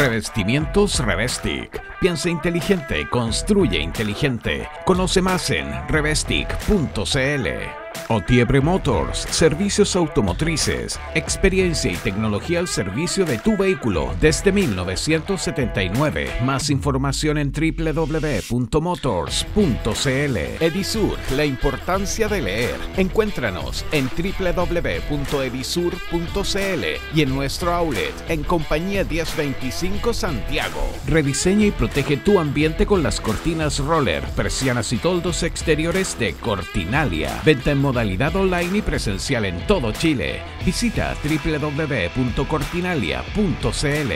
Revestimientos Revestic. Piensa inteligente, construye inteligente. Conoce más en revestic.cl. Otiebre Motors, servicios automotrices, experiencia y tecnología al servicio de tu vehículo desde 1979. Más información en www.motors.cl. Edisur, la importancia de leer. Encuéntranos en www.edisur.cl y en nuestro outlet en Compañía 1025 Santiago. Rediseña y protege tu ambiente con las cortinas roller, persianas y toldos exteriores de Cortinalia. Venta en modalidad online y presencial en todo Chile. Visita www.cortinalia.cl.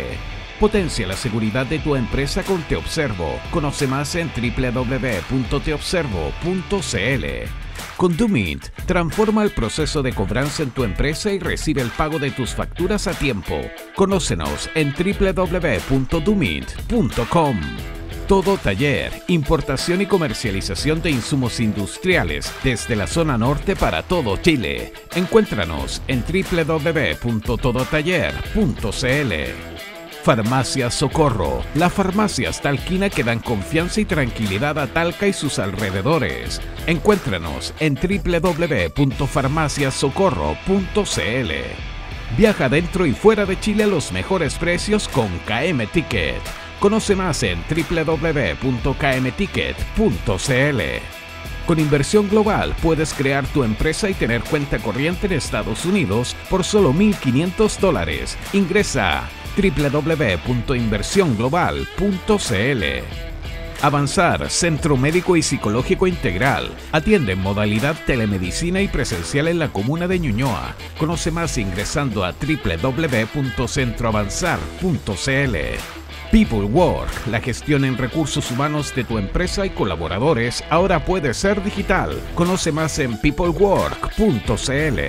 Potencia la seguridad de tu empresa con Te Observo. Conoce más en www.teobservo.cl. Con Dumint, transforma el proceso de cobranza en tu empresa y recibe el pago de tus facturas a tiempo. Conócenos en www.dumint.com. Todo taller, importación y comercialización de insumos industriales desde la zona norte para todo Chile. Encuéntranos en www.todotaller.cl. Farmacia Socorro, la farmacias talquina que dan confianza y tranquilidad a Talca y sus alrededores. Encuéntranos en www.farmaciasocorro.cl. Viaja dentro y fuera de Chile a los mejores precios con KM Ticket. Conoce más en www.kmticket.cl. Con inversión global puedes crear tu empresa y tener cuenta corriente en Estados Unidos por solo 1.500 dólares. Ingresa www.inversionglobal.cl. Avanzar, Centro Médico y Psicológico Integral. Atiende en modalidad telemedicina y presencial en la comuna de Ñuñoa. Conoce más ingresando a www.centroavanzar.cl. People Work, la gestión en recursos humanos de tu empresa y colaboradores ahora puede ser digital. Conoce más en peoplework.cl.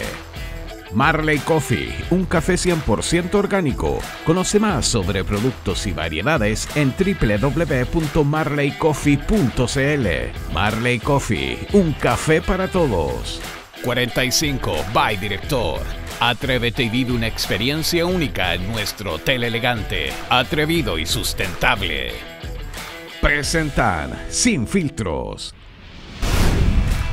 Marley Coffee, un café 100% orgánico. Conoce más sobre productos y variedades en www.marleycoffee.cl. Marley Coffee, un café para todos. 45 by Director. Atrévete y vive una experiencia única en nuestro hotel elegante, atrevido y sustentable. Presentan Sin Filtros.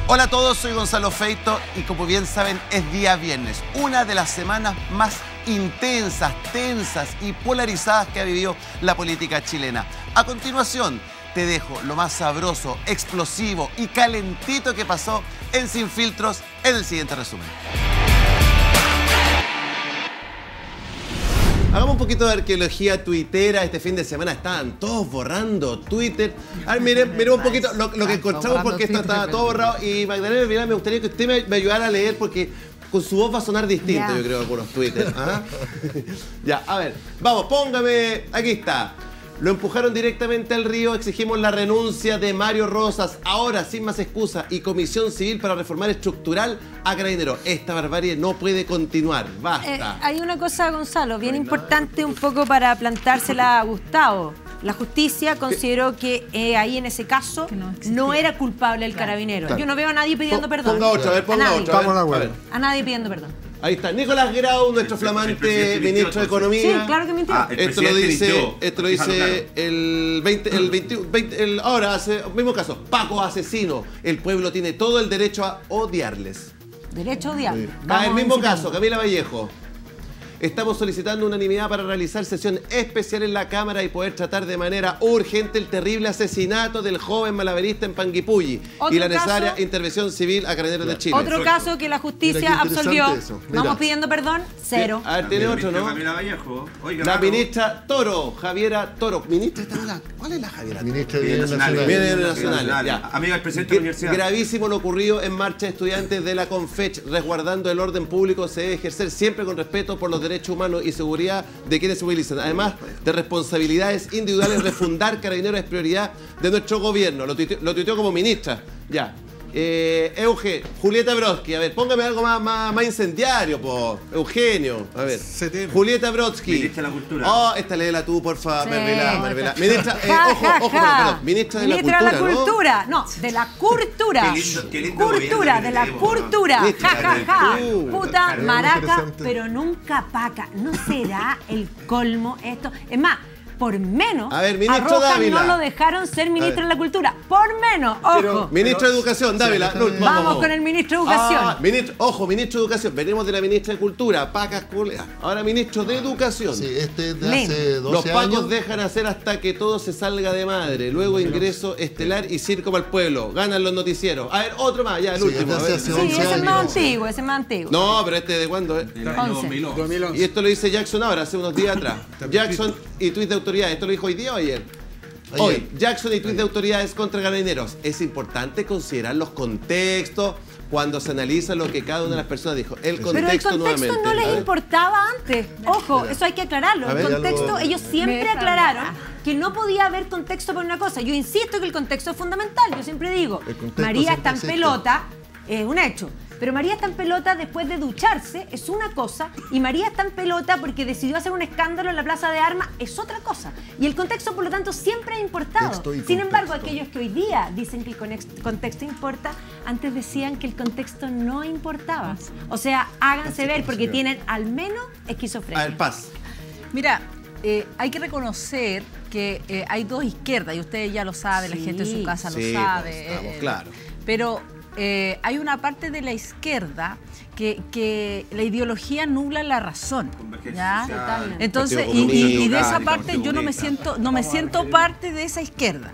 Hola a todos, soy Gonzalo Feito y como bien saben es día viernes, una de las semanas más intensas, tensas y polarizadas que ha vivido la política chilena. A continuación, te dejo lo más sabroso, explosivo y calentito que pasó en Sin Filtros en el siguiente resumen. Hagamos un poquito de arqueología tuitera. Este fin de semana estaban todos borrando Twitter. A ver, miren, miren un poquito lo, lo que encontramos porque esto estaba todo borrado. Y Magdalena Villar, me gustaría que usted me, me ayudara a leer porque con su voz va a sonar distinto, yo creo, algunos Twitter. ¿ah? ya, a ver, vamos, póngame. Aquí está. Lo empujaron directamente al río, exigimos la renuncia de Mario Rosas, ahora sin más excusa, y comisión civil para reformar estructural a Carabinero. Esta barbarie no puede continuar, Eh, basta. hay una cosa, Gonzalo, bien importante un poco para plantársela a Gustavo. La justicia consideró que eh, ahí en ese caso no, era culpable el carabinero. Claro. Yo no veo a nadie pidiendo perdón. Ponga otra, a ver, ponga nadie. otra. a a ver. A nadie pidiendo perdón. Ahí está, Nicolás Grau, nuestro flamante ministro de. Economía. Sí, claro que mintió. Ah, Esto lo dice, esto lo dice el 20, el 21, 20, el- ahora hace, mismo caso, Paco asesino. El pueblo tiene todo el derecho a odiarles. Derecho a odiar. Ah, el mismo caso, Camila Vallejo. Estamos solicitando unanimidad para realizar sesión especial en la Cámara y poder tratar de manera urgente el terrible asesinato del joven malabarista en Panguipulli y la necesaria caso- intervención civil a Carabineros de Chile. Otro caso que la justicia absolvió. Vamos pidiendo perdón. Cero. A ver, tiene otro, ¿no? Camila Vallejo. Oiga, La ministra Toro, Javiera Toro. Ministra, ¿cuál es la Javiera? Ministra de Bien Bienes nacional. Nacionales. Bienes Bien nacionales, nacional. ya. Amiga del presidente de la universidad. Gravísimo lo ocurrido en marcha de estudiantes de la CONFECH, resguardando el orden público, se debe ejercer siempre con respeto por los derechos humanos y seguridad de quienes se movilizan. Además de responsabilidades individuales, refundar carabineros es prioridad de nuestro gobierno. Lo tuiteó como ministra. Ya. Eh, Euge, Julieta Brodsky, a ver, póngame algo más, más, más incendiario, po. Eugenio, a ver. CTM. Julieta Brodsky. Ministra de la Cultura. Oh, esta léela tú, por favor, Sí. Mervelá, Mervelá. Ministra, eh, Ja, ojo, ja, ojo, ja. perdón, ministra de la Ministra Cultura, de la ¿no? cultura. ¿no? de la cultura. Qué lindo- qué lindo cultura, de la cultura. Ministra Ja, ja, ja. Puta, maraca, pero nunca paca. ¿No será el colmo esto? Es más, por menos A ver, a ministro Rojas Dávila. no lo dejaron ser ministro de la cultura. Por menos, ojo. Ministro de Educación, Dávila. sí, No, sí. Vamos con el ministro de Educación. Ah, ministro, ojo, ministro de Educación. Venimos de la ministra de Cultura, Pacas Culea. Ahora ministro de Educación. Sí, este es de hace 12 Los pacos años. dejan hacer hasta que todo se salga de madre. Luego ingreso estelar y circo para el pueblo. Ganan los noticieros. A ver, otro más, ya, el Sí, último. a este hace sí, 11 ese es más antiguo, ese es más antiguo. No, pero este de cuándo, ¿eh? Once. 2011. Y esto lo dice Jackson ahora, hace unos días atrás. Jackson y tuit de autoridades. ¿Esto lo dijo hoy día o ayer? Hoy, Jackson y tuit de autoridades contra carabineros. Es importante considerar los contextos cuando se analiza lo que cada una de las personas dijo. El Pero el contexto, contexto nuevamente. no les importaba antes. Ojo, eso hay que aclararlo. El contexto, lo- ellos siempre aclararon que no podía haber contexto para una cosa. Yo insisto que el contexto es fundamental. Yo siempre digo, contexto María está en pelota, es un hecho. Pero María está en pelota después de ducharse, es una cosa, y María está en pelota porque decidió hacer un escándalo en la Plaza de Armas, es otra cosa. Y el contexto, por lo tanto, siempre ha importado. Sin embargo, aquellos que hoy día dicen que el contexto importa, antes decían que el contexto no importaba. O sea, háganse ver porque tienen al menos A esquizofrenia. ver, paz. Mira, eh, hay que reconocer que eh, hay dos izquierdas, y ustedes ya lo saben, la gente en su casa lo sabe. pues, estamos eh, claros. Pero eh, hay una parte de la izquierda que, que la ideología nubla la razón. ¿ya? Entonces, y, y- y de esa parte yo no me siento, no me siento parte de esa izquierda.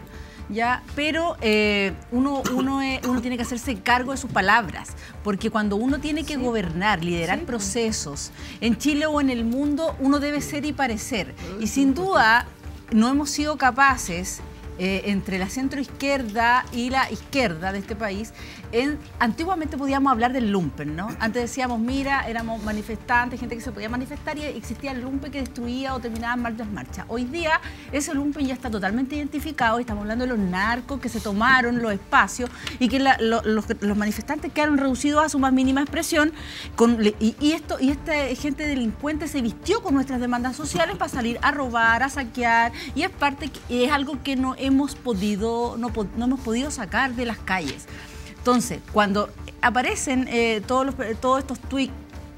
¿Ya? Pero eh, uno, uno, es- uno tiene que hacerse cargo de sus palabras, porque cuando uno tiene que gobernar, liderar procesos en Chile o en el mundo, uno debe ser y parecer. Y sin duda, no hemos sido capaces eh, entre la centroizquierda y la izquierda de este país, en- antiguamente podíamos hablar del lumpen, ¿no? Antes decíamos, mira, éramos manifestantes, gente que se podía manifestar y existía el lumpen que destruía o terminaba marchas marchas. Hoy día ese lumpen ya está totalmente identificado y estamos hablando de los narcos que se tomaron los espacios y que los, los manifestantes quedaron reducidos a su más mínima expresión y, esto y esta gente delincuente se vistió con nuestras demandas sociales para salir a robar, a saquear y es parte es algo que no hemos podido no, no hemos podido sacar de las calles. Entonces, cuando aparecen eh, todos, los- todos estos tweets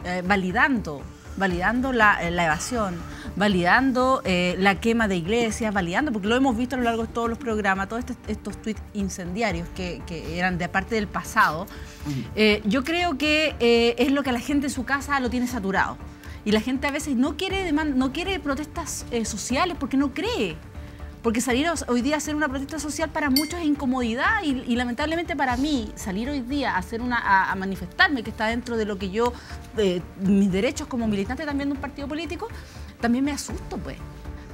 eh, validando, validando la, eh, la evasión, validando eh, la quema de iglesias, validando, porque lo hemos visto a lo largo de todos los programas, todos estos, estos tweets incendiarios que, que eran de parte del pasado, eh, yo creo que eh, es lo que la gente en su casa lo tiene saturado. Y la gente a veces no quiere, no quiere protestas eh, sociales porque no cree. Porque salir hoy día a hacer una protesta social para muchos es incomodidad y, y lamentablemente para mí salir hoy día a hacer una a, a manifestarme que está dentro de lo que yo eh, mis derechos como militante también de un partido político también me asusto pues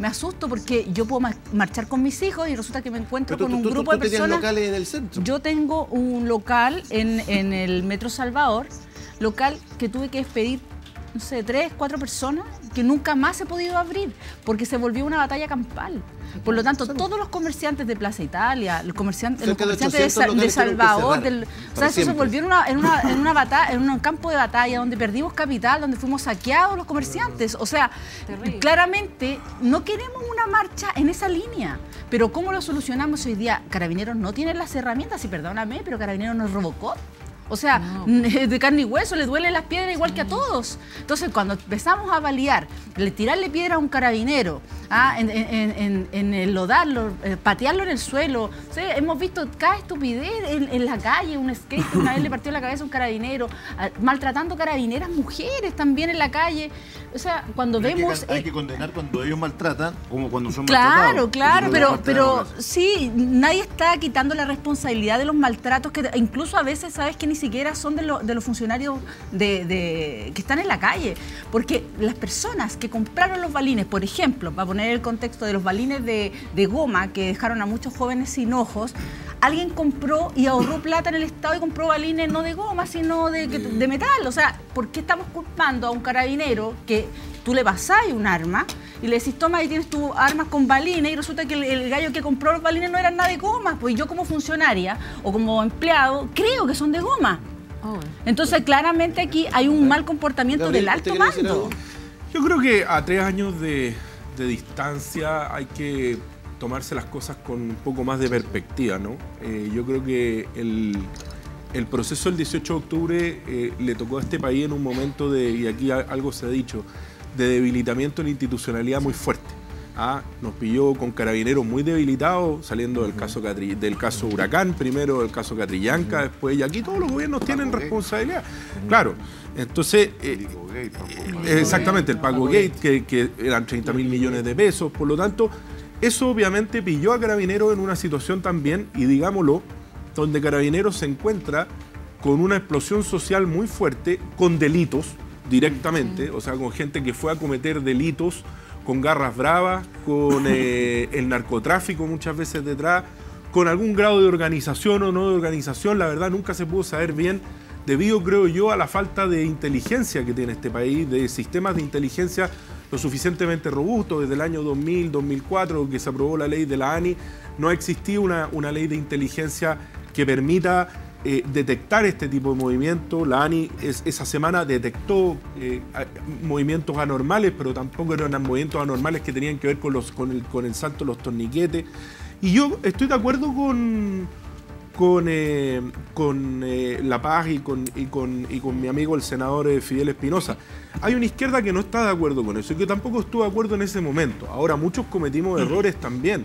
me asusto porque yo puedo ma- marchar con mis hijos y resulta que me encuentro tú, con un tú- grupo tú de personas locales en el centro. yo tengo un local en, en el Metro Salvador, local que tuve que despedir, no sé, tres, cuatro personas, que nunca más he podido abrir, porque se volvió una batalla campal. Por lo tanto, todos los comerciantes de Plaza Italia, los comerciantes, los comerciantes de, 800 Sa- de locales tuvieron que Salvador, del- o sea, eso se volvió en una, en una, en una batalla, en un campo de batalla donde perdimos capital, donde fuimos saqueados los comerciantes. O sea, Terrible. claramente no queremos una marcha en esa línea. Pero ¿cómo lo solucionamos hoy día? Carabineros no tienen las herramientas, y perdóname, pero Carabineros no es Robocop. O sea, de carne y hueso, le duelen las piedras igual que a todos. Entonces, cuando empezamos a balear, le tirarle piedra a un carabinero, ah, en, en- en- en el lodarlo, eh, patearlo en el suelo. O sea, hemos visto cada estupidez en, en la calle, un skate, una vez le partió la cabeza a un carabinero, maltratando carabineras mujeres también en la calle. O sea, cuando Hay que, vemos... hay eh, que condenar cuando ellos maltratan, como cuando son Claro, maltratados. claro, Eso pero, pero sí, nadie está quitando la responsabilidad de los maltratos que incluso a veces sabes que ni siquiera son de, lo- de los funcionarios de, que están en la calle, porque las personas que compraron los balines, por ejemplo, para poner el contexto de los balines de, de goma que dejaron a muchos jóvenes sin ojos, alguien compró y ahorró plata en el Estado y compró balines no de goma, sino de metal. O sea, ¿por qué estamos culpando a un carabinero que tú le pasás un arma y le decís, toma, ahí tienes tus armas con balines y resulta que el, el gallo que compró los balines no eran nada de goma? Pues yo como funcionaria o como empleado creo que son de goma. Oh. Entonces, claramente aquí hay un mal comportamiento Gabriel, del ¿usted alto mando. Yo creo que a tres años de, de distancia hay que tomarse las cosas con un poco más de perspectiva, ¿no? Eh, yo creo que el, el proceso del 18 de octubre eh, le tocó a este país en un momento de, y aquí algo se ha dicho, de debilitamiento en institucionalidad muy fuerte. Ah, nos pilló con carabineros muy debilitados, saliendo del caso Catri- del caso Huracán, primero del caso Catrillanca, después, y aquí todos los gobiernos tienen responsabilidad. Claro, entonces, eh, eh, exactamente, el Pago Gate, que, que eran 30 mil millones de pesos, por lo tanto, eso obviamente pilló a Carabineros en una situación también, y digámoslo, donde Carabineros se encuentra con una explosión social muy fuerte, con delitos directamente, o sea, con gente que fue a cometer delitos con garras bravas, con eh, el narcotráfico muchas veces detrás, con algún grado de organización o no de organización, la verdad nunca se pudo saber bien, debido creo yo a la falta de inteligencia que tiene este país, de sistemas de inteligencia lo suficientemente robustos. Desde el año 2000, 2004, que se aprobó la ley de la ANI, no ha existido una, una ley de inteligencia que permita eh, detectar este tipo de movimientos. La ANI es- esa semana detectó eh, movimientos anormales, pero tampoco eran movimientos anormales que tenían que ver con, los, con, el, con el salto de los torniquetes. Y yo estoy de acuerdo con, con, eh, con eh, La Paz y con, y, con, y con mi amigo el senador eh, Fidel Espinosa. Hay una izquierda que no está de acuerdo con eso y que tampoco estuvo de acuerdo en ese momento. Ahora, muchos cometimos errores también.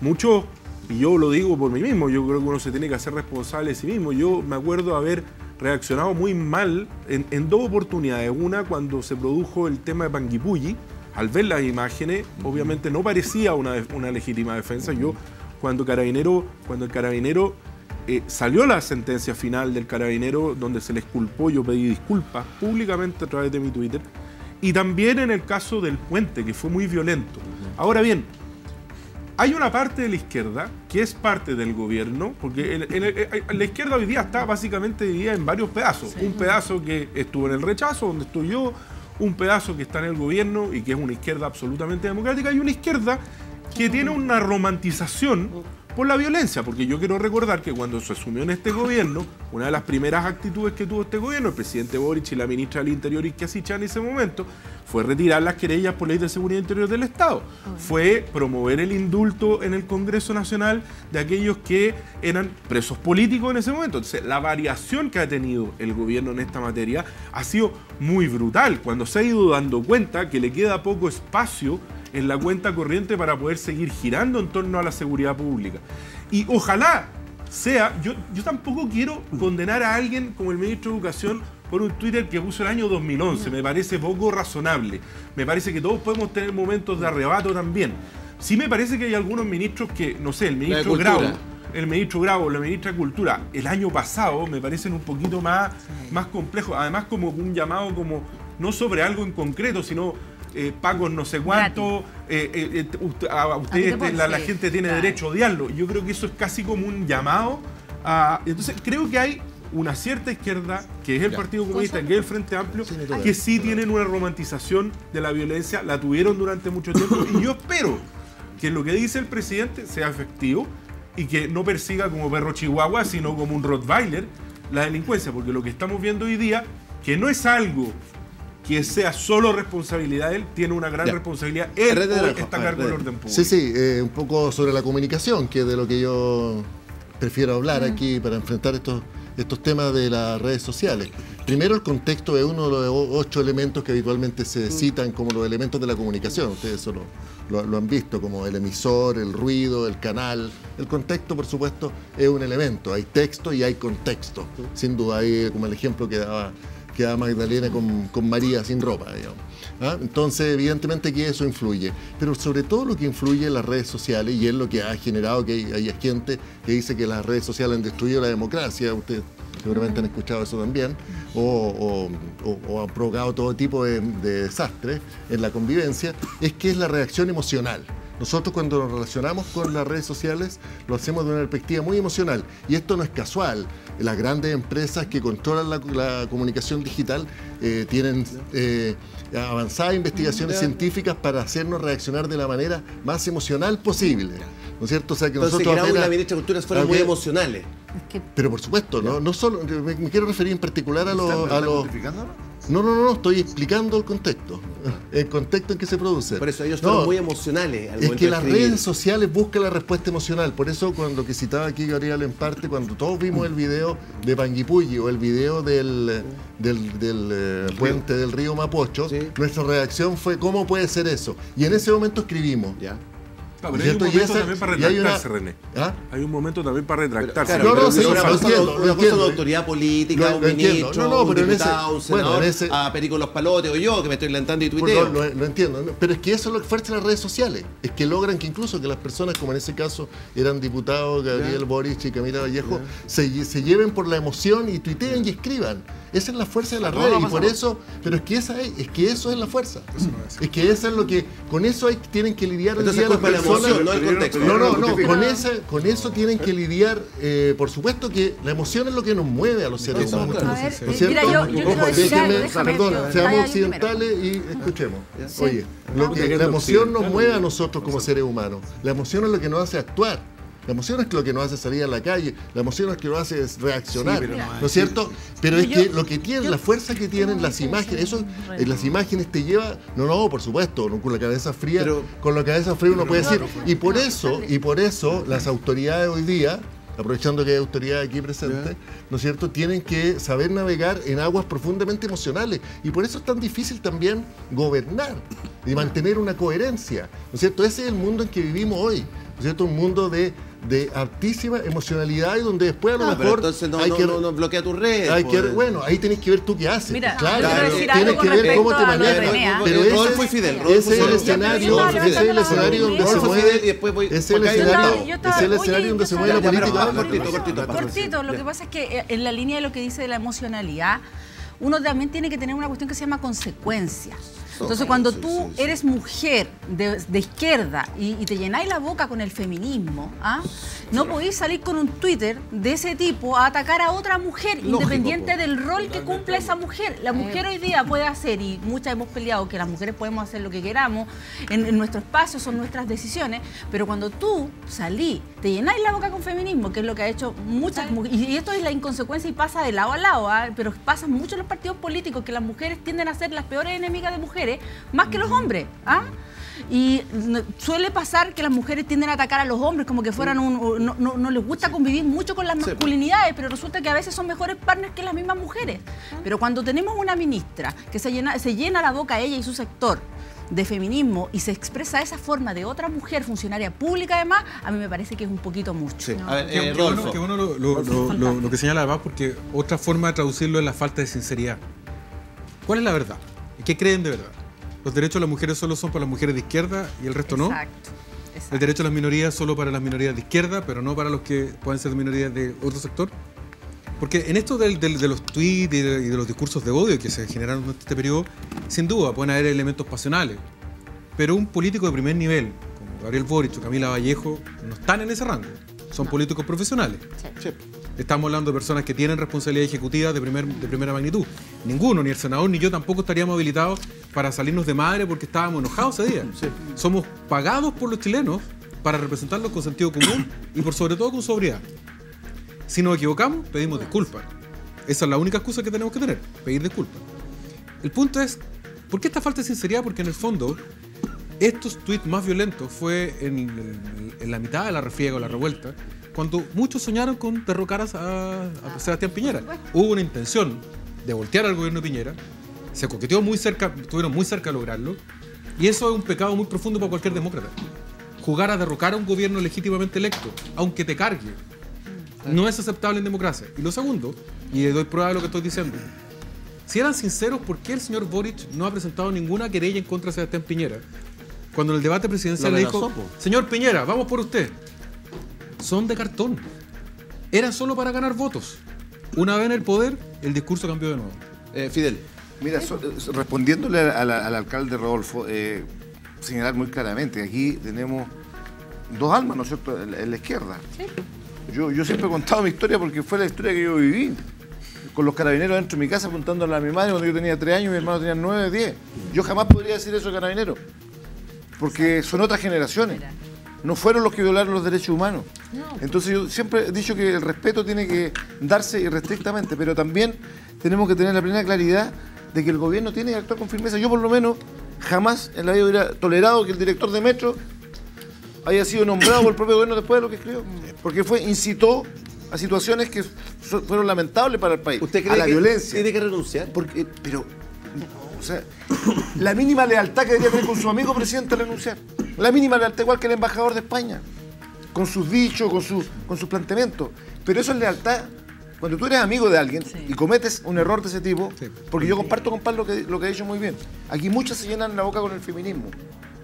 Muchos, y yo lo digo por mí mismo, yo creo que uno se tiene que hacer responsable de sí mismo. Yo me acuerdo haber reaccionado muy mal en, en dos oportunidades. Una, cuando se produjo el tema de Panguipulli, al ver las imágenes, obviamente no parecía una, una legítima defensa. Yo, cuando, carabinero, cuando el carabinero eh, salió la sentencia final del carabinero donde se les culpó, yo pedí disculpas públicamente a través de mi Twitter. Y también en el caso del puente, que fue muy violento. Ahora bien, hay una parte de la izquierda que es parte del gobierno, porque la izquierda hoy día está básicamente dividida en varios pedazos. Un pedazo que estuvo en el rechazo, donde estoy yo, un pedazo que está en el gobierno y que es una izquierda absolutamente democrática, y una izquierda que tiene una romantización por la violencia, porque yo quiero recordar que cuando se asumió en este gobierno, una de las primeras actitudes que tuvo este gobierno, el presidente Boric y la ministra del Interior, Isquia Sichá, en ese momento, fue retirar las querellas por ley de seguridad interior del Estado. Fue promover el indulto en el Congreso Nacional de aquellos que eran presos políticos en ese momento. Entonces, la variación que ha tenido el gobierno en esta materia ha sido muy brutal, cuando se ha ido dando cuenta que le queda poco espacio en la cuenta corriente para poder seguir girando en torno a la seguridad pública. Y ojalá sea, yo, yo tampoco quiero condenar a alguien como el ministro de Educación por un Twitter que puso el año 2011, me parece poco razonable. Me parece que todos podemos tener momentos de arrebato también. Sí me parece que hay algunos ministros que, no sé, el ministro Cultura. Grau, el ministro Grau, la ministra de Cultura, el año pasado me parecen un poquito más, más complejos. Además, como un llamado como no sobre algo en concreto, sino eh, pagos no sé cuánto, eh, eh, eh, usted- a ustedes, te la, gente tiene claro. derecho a odiarlo. Yo creo que eso es casi como un llamado a... Entonces, creo que hay una cierta izquierda, que es el Partido Comunista, que es el Frente Amplio, que sí tienen una romantización de la violencia, la tuvieron durante mucho tiempo, y yo espero que lo que dice el presidente sea efectivo y que no persiga como perro chihuahua, sino como un Rottweiler la delincuencia, porque lo que estamos viendo hoy día, que no es algo que sea solo responsabilidad de él, tiene una gran Ya. responsabilidad. Él hoy está a cargo del orden público. Sí, sí, eh, un poco sobre la comunicación, que es de lo que yo prefiero hablar aquí para enfrentar estos, estos temas de las redes sociales. Primero, el contexto es uno de los ocho elementos que habitualmente se citan como los elementos de la comunicación. Ustedes eso lo, lo- lo han visto, como el emisor, el ruido, el canal. El contexto, por supuesto, es un elemento. Hay texto y hay contexto. Sin duda, hay como el ejemplo que daba, que daba Magdalena con, con María sin ropa, digamos. ¿Ah? Entonces, evidentemente que eso influye. Pero sobre todo lo que influye en las redes sociales y es lo que ha generado que hay, hay gente que dice que las redes sociales han destruido la democracia. Ustedes seguramente han escuchado eso también. O, o- o- o han provocado todo tipo de, de desastres en la convivencia. Es que es la reacción emocional. Nosotros cuando nos relacionamos con las redes sociales lo hacemos de una perspectiva muy emocional y esto no es casual. Las grandes empresas que controlan la, la comunicación digital eh, tienen eh, avanzadas investigaciones científicas para hacernos reaccionar de la manera más emocional posible. ¿No es cierto? O sea que Entonces, nosotros y la ministra de Cultura fueron muy emocionales. Es que Pero por supuesto, no, no solo, me, me quiero referir en particular a los... No, no, no, no, estoy explicando el contexto. El contexto en que se produce. Por eso ellos No, fueron muy emocionales al Es que las redes sociales buscan la respuesta emocional. Por eso, cuando que citaba aquí Gabriel en parte, cuando todos vimos el video de Panguipulli o el video del, del, del, eh, puente del río Mapocho, Sí. nuestra reacción fue: ¿cómo puede ser eso? Y en ese momento escribimos. Ya. Claro, pero hay un momento esa- también para y hay una- retractarse, René. ¿Ah? Hay un momento también para retractarse. Claro, No, pero no, sí, una cosa, entiendo, una lo cosa entiendo. una autoridad política, Lo- un ministro, No, no, pero un en ese- diputado, un bueno, senador, en ese- a Perico Los Palotes o yo que me estoy levantando y tuiteo. no, lo, lo entiendo, ¿no? pero es que eso es lo que fuerza las redes sociales. Es que logran que incluso que las personas, como en ese caso eran diputados Gabriel Ya. Boric y Camila Vallejo, se, se lleven por la emoción y tuiteen y escriban. Esa es la fuerza de las No, redes no y por eso, pero es que esa es, es que eso es la fuerza. Es que eso es lo que, con eso hay, tienen que lidiar Entonces día las la personas. emoción, no el contexto. No, no, no, con, esa, con eso tienen que lidiar, eh, por supuesto que la emoción es lo que nos mueve a los seres Eso, humanos. claro. A ver, ¿No es eh, mira, cierto? yo, yo Ojo, déjenme- déjame, perdón, yo- seamos occidentales y escuchemos. Oye, lo que- la emoción nos mueve a nosotros como seres humanos. La emoción es lo que nos hace actuar. La emoción es lo que nos hace salir a la calle, la emoción es lo que nos hace reaccionar, Sí, pero no ¿no es cierto? Pero es Yo- que lo que tienen, la fuerza que tienen las imágenes, eso, eh, las imágenes te lleva, no, no, por supuesto, no, con la cabeza fría, Pero- con la cabeza fría uno puede decir, y por eso, y por eso las autoridades hoy día, aprovechando que hay autoridades aquí presentes, ¿no es cierto?, tienen que saber navegar en aguas profundamente emocionales. Y por eso es tan difícil también gobernar y mantener una coherencia, ¿no es cierto? Ese es el mundo en que vivimos hoy, ¿no es cierto? Un mundo de, de altísima emocionalidad y donde después a lo Ah, pero mejor entonces no, hay no, que... no, no bloquea tus redes. hay que, pues. bueno, ahí tenés que ver tú qué haces. Mira, claro, tienes que ver cómo te manejas. ¿ah? Pero ese, Fidel, ese es el escenario, ese es el escenario donde se mueve, Fidel y después voy- ese es el escenario, lado. yo ese es el oye, escenario donde se mueve la pero política. cortito, Cortito, lo que pasa es que eh, en la línea de lo que dice de la emocionalidad, uno también tiene que tener una cuestión que se llama consecuencias. Entonces, cuando tú eres mujer de, de izquierda y, y te llenáis la boca con el feminismo, ¿ah? no podéis salir con un Twitter de ese tipo a atacar a otra mujer, independiente po. del rol que cumpla esa mujer. La mujer hoy día puede hacer, y muchas hemos peleado, que las mujeres podemos hacer lo que queramos, en, en nuestro espacio son nuestras decisiones, pero cuando tú salí, te llenáis la boca con feminismo, que es lo que ha hecho muchas mujeres, y esto es la inconsecuencia y pasa de lado a lado, ¿ah? pero pasa mucho en los partidos políticos, que las mujeres tienden a ser las peores enemigas de mujeres, más que los hombres. ¿ah? Y suele pasar que las mujeres tienden a atacar a los hombres como que fueran un... No, no- no les gusta convivir mucho con las masculinidades, pero resulta que a veces son mejores partners que las mismas mujeres. Pero cuando tenemos una ministra que se llena, se llena la boca ella y su sector de feminismo y se expresa de esa forma de otra mujer funcionaria pública además, a mí me parece que es un poquito mucho. Sí. A ver, eh, qué bueno, Rodolfo. qué bueno lo, lo- lo- lo- lo que señala además, porque otra forma de traducirlo es la falta de sinceridad. ¿Cuál es la verdad? ¿Y ¿Qué creen de verdad? ¿Los derechos de las mujeres solo son para las mujeres de izquierda y el resto no? Exacto. exacto. ¿El derecho de las minorías solo para las minorías de izquierda, pero no para los que pueden ser de minorías de otro sector? Porque en esto del- del- de los tweets y de, y de los discursos de odio que se generaron en este periodo, sin duda pueden haber elementos pasionales. Pero un político de primer nivel, como Gabriel Boric o Camila Vallejo, no están en ese rango. Son políticos profesionales. Estamos hablando de personas que tienen responsabilidad ejecutiva de, primer, de primera magnitud. Ninguno, ni el senador ni yo tampoco estaríamos habilitados para salirnos de madre porque estábamos enojados ese día. Somos pagados por los chilenos para representarlos con sentido común y por sobre todo con sobriedad. Si nos equivocamos, pedimos disculpas. Esa es la única excusa que tenemos que tener, pedir disculpas. El punto es, ¿por qué esta falta de sinceridad? Porque en el fondo, estos tweets más violentos fue en, en la mitad de la refriega o la revuelta, cuando muchos soñaron con derrocar a, a- a Sebastián Piñera. Hubo una intención de voltear al gobierno de Piñera, se coqueteó muy cerca, estuvieron muy cerca de lograrlo, y eso es un pecado muy profundo para cualquier demócrata. Jugar a derrocar a un gobierno legítimamente electo, aunque te cargue, no es aceptable en democracia. Y lo segundo, y le doy prueba de lo que estoy diciendo, si eran sinceros, ¿por qué el señor Boric no ha presentado ninguna querella en contra de Sebastián Piñera? Cuando en el debate presidencial le dijo, señor Piñera, vamos por usted. Son de cartón. Era solo para ganar votos. Una vez en el poder, el discurso cambió de nuevo. Eh, Fidel. Mira, so- eh, respondiéndole a la- al alcalde Rodolfo, eh, señalar muy claramente, aquí tenemos dos almas, ¿no es cierto?, en, en la izquierda. Yo, yo siempre he contado mi historia porque fue la historia que yo viví. Con los carabineros dentro de mi casa apuntándole a mi madre cuando yo tenía tres años y mi hermano tenía nueve, diez. Yo jamás podría decir eso de carabineros. Porque son otras generaciones. No fueron los que violaron los derechos humanos. Entonces yo siempre he dicho que el respeto tiene que darse irrestrictamente, pero también tenemos que tener la plena claridad de que el gobierno tiene que actuar con firmeza. Yo por lo menos jamás en la vida hubiera tolerado que el director de Metro haya sido nombrado por el propio gobierno después de lo que escribió. Porque fue, incitó a situaciones que fueron lamentables para el país. ¿Usted a cree la que violencia. tiene que renunciar? Porque, pero, no, o sea, la mínima lealtad que debería tener con su amigo presidente es renunciar. La mínima lealtad igual que el embajador de España. Con sus dichos, con sus, con sus planteamientos. Pero eso es lealtad. Cuando tú eres amigo de alguien y cometes un error de ese tipo, porque yo comparto con Pablo lo que, lo que ha dicho muy bien. Aquí muchas se llenan la boca con el feminismo.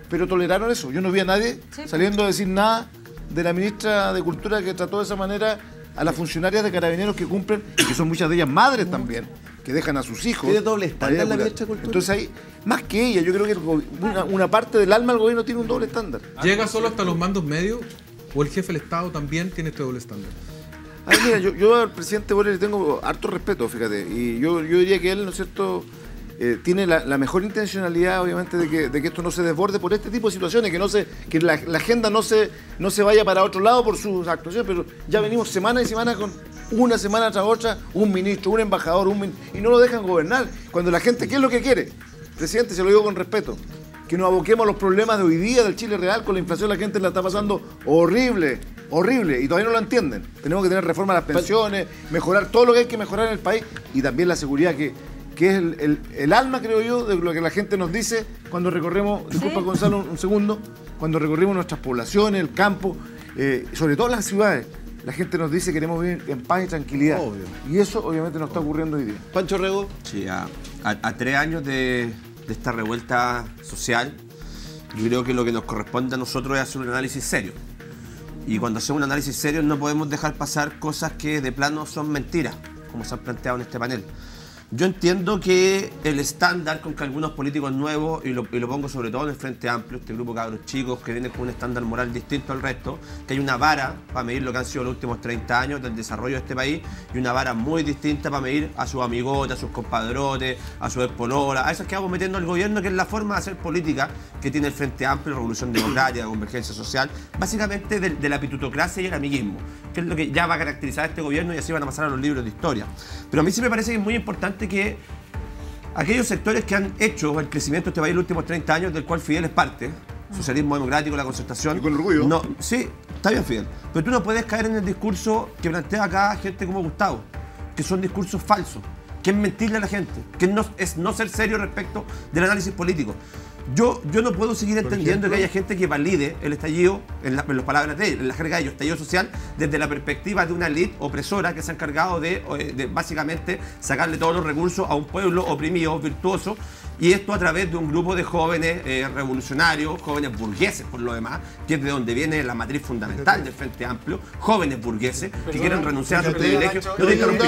Pero toleraron eso. Yo no vi a nadie saliendo a decir nada de la ministra de Cultura que trató de esa manera a las funcionarias de carabineros que cumplen, que son muchas de ellas madres también, que dejan a sus hijos. ¿Tiene doble estándar la ministra de Cultura? Entonces ahí, más que ella, yo creo que una, una parte del alma del gobierno tiene un doble estándar. ¿Llega solo hasta los mandos medios o el jefe del Estado también tiene este doble estándar? Ay, mira, yo, yo al presidente Boric le tengo harto respeto, fíjate, y yo, yo diría que él, ¿no es cierto?, eh, tiene la, la mejor intencionalidad, obviamente, de que, de que esto no se desborde por este tipo de situaciones, que no se, que la, la agenda no se, no se vaya para otro lado por sus actuaciones, pero ya venimos semana y semana con una semana tras otra, un ministro, un embajador, un min- y no lo dejan gobernar. Cuando la gente, ¿qué es lo que quiere? Presidente, se lo digo con respeto. Que nos aboquemos a los problemas de hoy día del Chile real con la inflación, la gente la está pasando horrible, horrible, y todavía no lo entienden. Tenemos que tener reforma a las pensiones, mejorar todo lo que hay que mejorar en el país y también la seguridad que, que es el, el- el alma, creo yo, de lo que la gente nos dice cuando recorremos, disculpa Gonzalo un, un segundo, cuando recorrimos nuestras poblaciones, el campo, eh, sobre todo las ciudades. La gente nos dice que queremos vivir en paz y tranquilidad. Obvio. Y eso obviamente no está ocurriendo hoy día. Pancho Rego, Sí, a, a- a tres años de, de esta revuelta social, yo creo que lo que nos corresponde a nosotros es hacer un análisis serio. Y cuando hacemos un análisis serio no podemos dejar pasar cosas que de plano son mentiras, como se han planteado en este panel. Yo entiendo que el estándar con que algunos políticos nuevos, y lo, pongo sobre todo en el Frente Amplio, este grupo de cabros chicos que viene con un estándar moral distinto al resto, que hay una vara para medir lo que han sido los últimos 30 años del desarrollo de este país y una vara muy distinta para medir a sus amigotes, a sus compadrotes, a sus espololas, a esas que vamos metiendo al gobierno, que es la forma de hacer política que tiene el Frente Amplio, la Revolución Democrática, la Convergencia Social, básicamente de, de la pitutocracia y el amiguismo, que es lo que ya va a caracterizar a este gobierno y así van a pasar a los libros de historia. Pero a mí sí me parece que es muy importante que aquellos sectores que han hecho el crecimiento de este país en los últimos 30 años, del cual Fidel es parte, socialismo democrático, la concertación. Y con orgullo. No, sí, está bien, Fidel. Pero tú no puedes caer en el discurso que plantea acá gente como Gustavo, que son discursos falsos, que es mentirle a la gente, que no, es no ser serio respecto del análisis político. Yo, yo no puedo seguir entendiendo que haya gente que valide el estallido, en, la- en las palabras de él, en la jerga de ellos, estallido social, desde la perspectiva de una elite opresora que se ha encargado de, eh, de básicamente sacarle todos los recursos a un pueblo oprimido, virtuoso, y esto a través de un grupo de jóvenes eh, revolucionarios, jóvenes burgueses por lo demás, que es de donde viene la matriz fundamental del Frente Amplio, jóvenes burgueses que quieren renunciar a sus privilegios. No te interrumpí.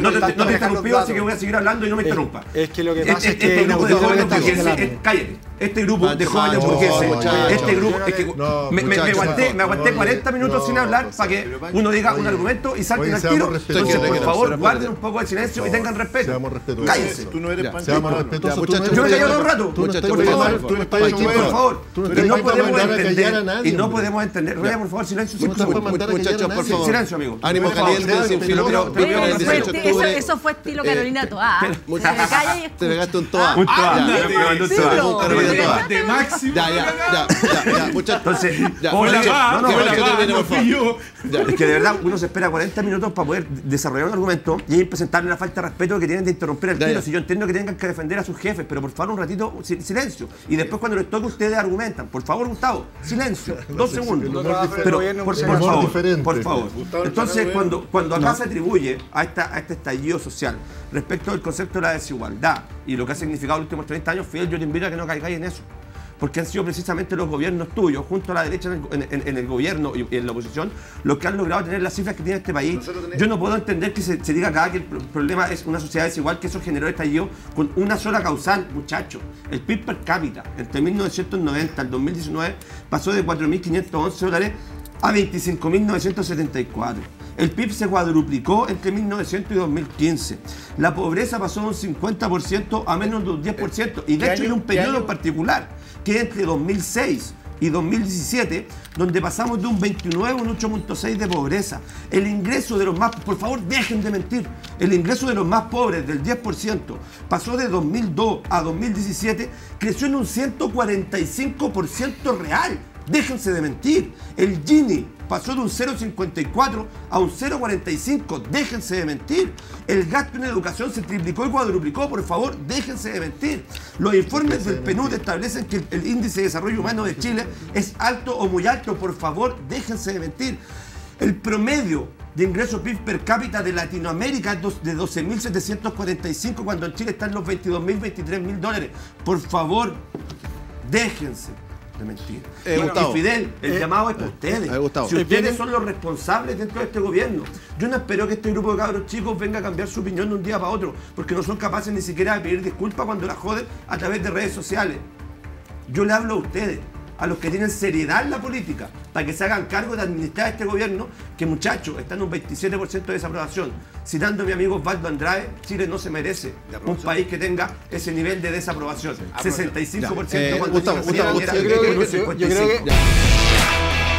No te los así que voy a seguir hablando y no me interrumpa. es que lo que Este- pasa es este que cállate. Este grupo de jóvenes burgueses, este grupo, es que No, me, me- me aguanté, me aguanté no, 40 minutos no, sin hablar para que uno diga un argumento y salten oye, al tiro. Entonces, por favor, guarden un poco de silencio y tengan respeto. Cállense. Tú no eres. Seamos respetuosos. Yo me callo un rato. Por favor, tú no estás aquí por favor, y no podemos entender, nadie, y no podemos entender. Raya, por favor, silencio. Muchachos, por favor. Silencio, amigo. Ánimo caliente, sin filo, pero Pero- primero el pero- 18 de Eso, fue estilo eh, Carolina Toá. Te pegaste un toa. Un toa. De máximo. Ya, ya, ya, ya, ya, muchachos. Entonces, Ya, hola, muchachos, va, no, no, que hola, Pancho va, termine, no por favor. fui yo. Ya. Es que de verdad uno se espera 40 minutos para poder desarrollar un argumento y ahí presentarle la falta de respeto que tienen de interrumpir el tiro. Si yo entiendo que tengan que defender a sus jefes, pero por favor un ratito, si- silencio. Y después cuando les toque ustedes argumentan. Por favor, Gustavo, silencio. Dos segundos. Pero, por, favor, por favor. Entonces, cuando, cuando acá se atribuye a, esta, a este estallido social respecto del concepto de la desigualdad y lo que ha significado los últimos 30 años, Fidel, yo te invito a que no caigáis en eso. Porque han sido precisamente los gobiernos tuyos, junto a la derecha en el, en- en el gobierno y en la oposición, los que han logrado tener las cifras que tiene este país. Tenemos- Yo no puedo entender que se, se diga acá que el pro- problema es una sociedad desigual, que eso generó estallido con una sola causal, muchachos. El PIB per cápita, entre 1990 al 2019, pasó de 4.511 dólares a 25.974. El PIB se cuadruplicó entre 1900 y 2015. La pobreza pasó de un 50% a menos de un 10%. Y de ¿Qué hecho hay un periodo en particular, que es entre 2006 y 2017, donde pasamos de un 29 a un 8.6 de pobreza. El ingreso de los más, por favor, dejen de mentir, el ingreso de los más pobres del 10% pasó de 2002 a 2017, creció en un 145% real. Déjense de mentir. El Gini pasó de un 0,54 a un 0,45. Déjense de mentir. El gasto en educación se triplicó y cuadruplicó. Por favor, déjense de mentir. Los informes del PNUD establecen que el índice de desarrollo humano de Chile es alto o muy alto. Por favor, déjense de mentir. El promedio de ingreso PIB per cápita de Latinoamérica es de 12.745 cuando en Chile están los 22.000, 23.000 dólares. Por favor, déjense de mentir. Eh, y, Gustavo. y Fidel, el Eh, llamado es para ustedes. eh, Gustavo. Si ustedes son los responsables dentro de este gobierno, yo no espero que este grupo de cabros chicos venga a cambiar su opinión de un día para otro, porque no son capaces ni siquiera de pedir disculpas cuando la joden a través de redes sociales. Yo le hablo a ustedes, a los que tienen seriedad en la política, para que se hagan cargo de administrar este gobierno, que muchachos, está en un 27% de desaprobación. Citando a mi amigo Osvaldo Andrade, Chile no se merece un país que tenga ese nivel de desaprobación. 65% Ya. Eh, cuando Gustavo, Gustavo, yo creo que-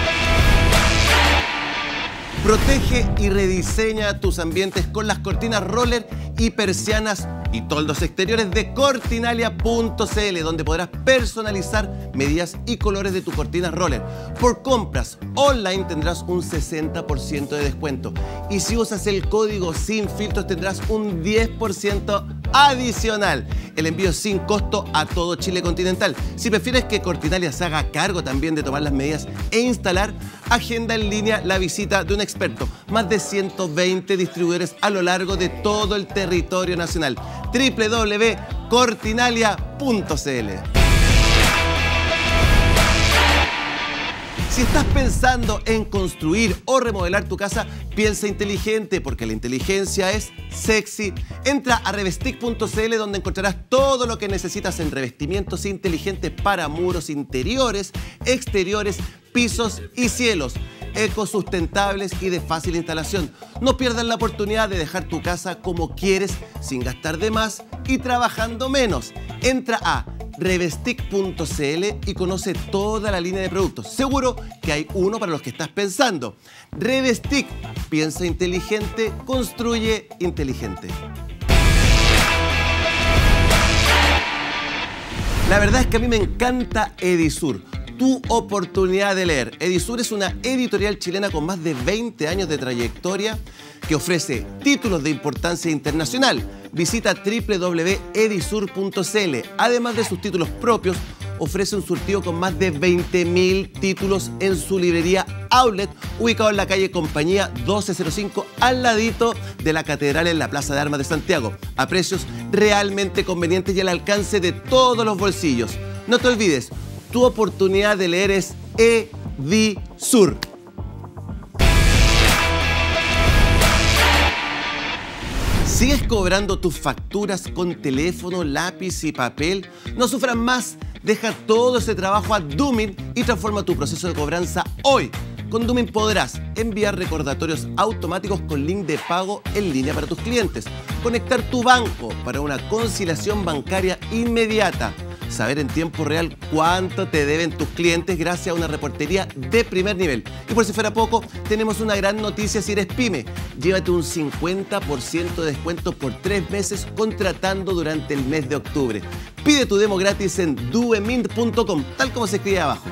Protege y rediseña tus ambientes con las cortinas roller y persianas y toldos exteriores de cortinalia.cl, donde podrás personalizar medidas y colores de tu cortina roller. Por compras online tendrás un 60% de descuento. Y si usas el código sin filtros tendrás un 10% adicional. El envío sin costo a todo Chile continental. Si prefieres que Cortinalia se haga cargo también de tomar las medidas e instalar, agenda en línea la visita de un experto. Más de 120 distribuidores a lo largo de todo el territorio nacional. www.cortinalia.cl Si estás pensando en construir o remodelar tu casa, piensa inteligente, porque la inteligencia es sexy. Entra a revestic.cl donde encontrarás todo lo que necesitas en revestimientos inteligentes para muros interiores, exteriores, pisos y cielos. Ecosustentables y de fácil instalación. No pierdas la oportunidad de dejar tu casa como quieres, sin gastar de más y trabajando menos. Entra a revestic.cl y conoce toda la línea de productos. Seguro que hay uno para los que estás pensando. Revestic, piensa inteligente, construye inteligente. La verdad es que a mí me encanta Edisur. Tu oportunidad de leer. Edisur es una editorial chilena con más de 20 años de trayectoria que ofrece títulos de importancia internacional. Visita www.edisur.cl. Además de sus títulos propios, ofrece un surtido con más de 20.000 títulos en su librería Outlet, ubicado en la calle Compañía 1205, al ladito de la Catedral en la Plaza de Armas de Santiago, a precios realmente convenientes y al alcance de todos los bolsillos. No te olvides, tu oportunidad de leer es Edisur. ¿Sigues cobrando tus facturas con teléfono, lápiz y papel? No sufras más. Deja todo ese trabajo a Dumin y transforma tu proceso de cobranza hoy. Con Dumin podrás enviar recordatorios automáticos con link de pago en línea para tus clientes, conectar tu banco para una conciliación bancaria inmediata, saber en tiempo real cuánto te deben tus clientes gracias a una reportería de primer nivel. Y por si fuera poco, tenemos una gran noticia si eres pyme. Llévate un 50% de descuento por tres meses contratando durante el mes de octubre. Pide tu demo gratis en duemint.com, tal como se escribe abajo.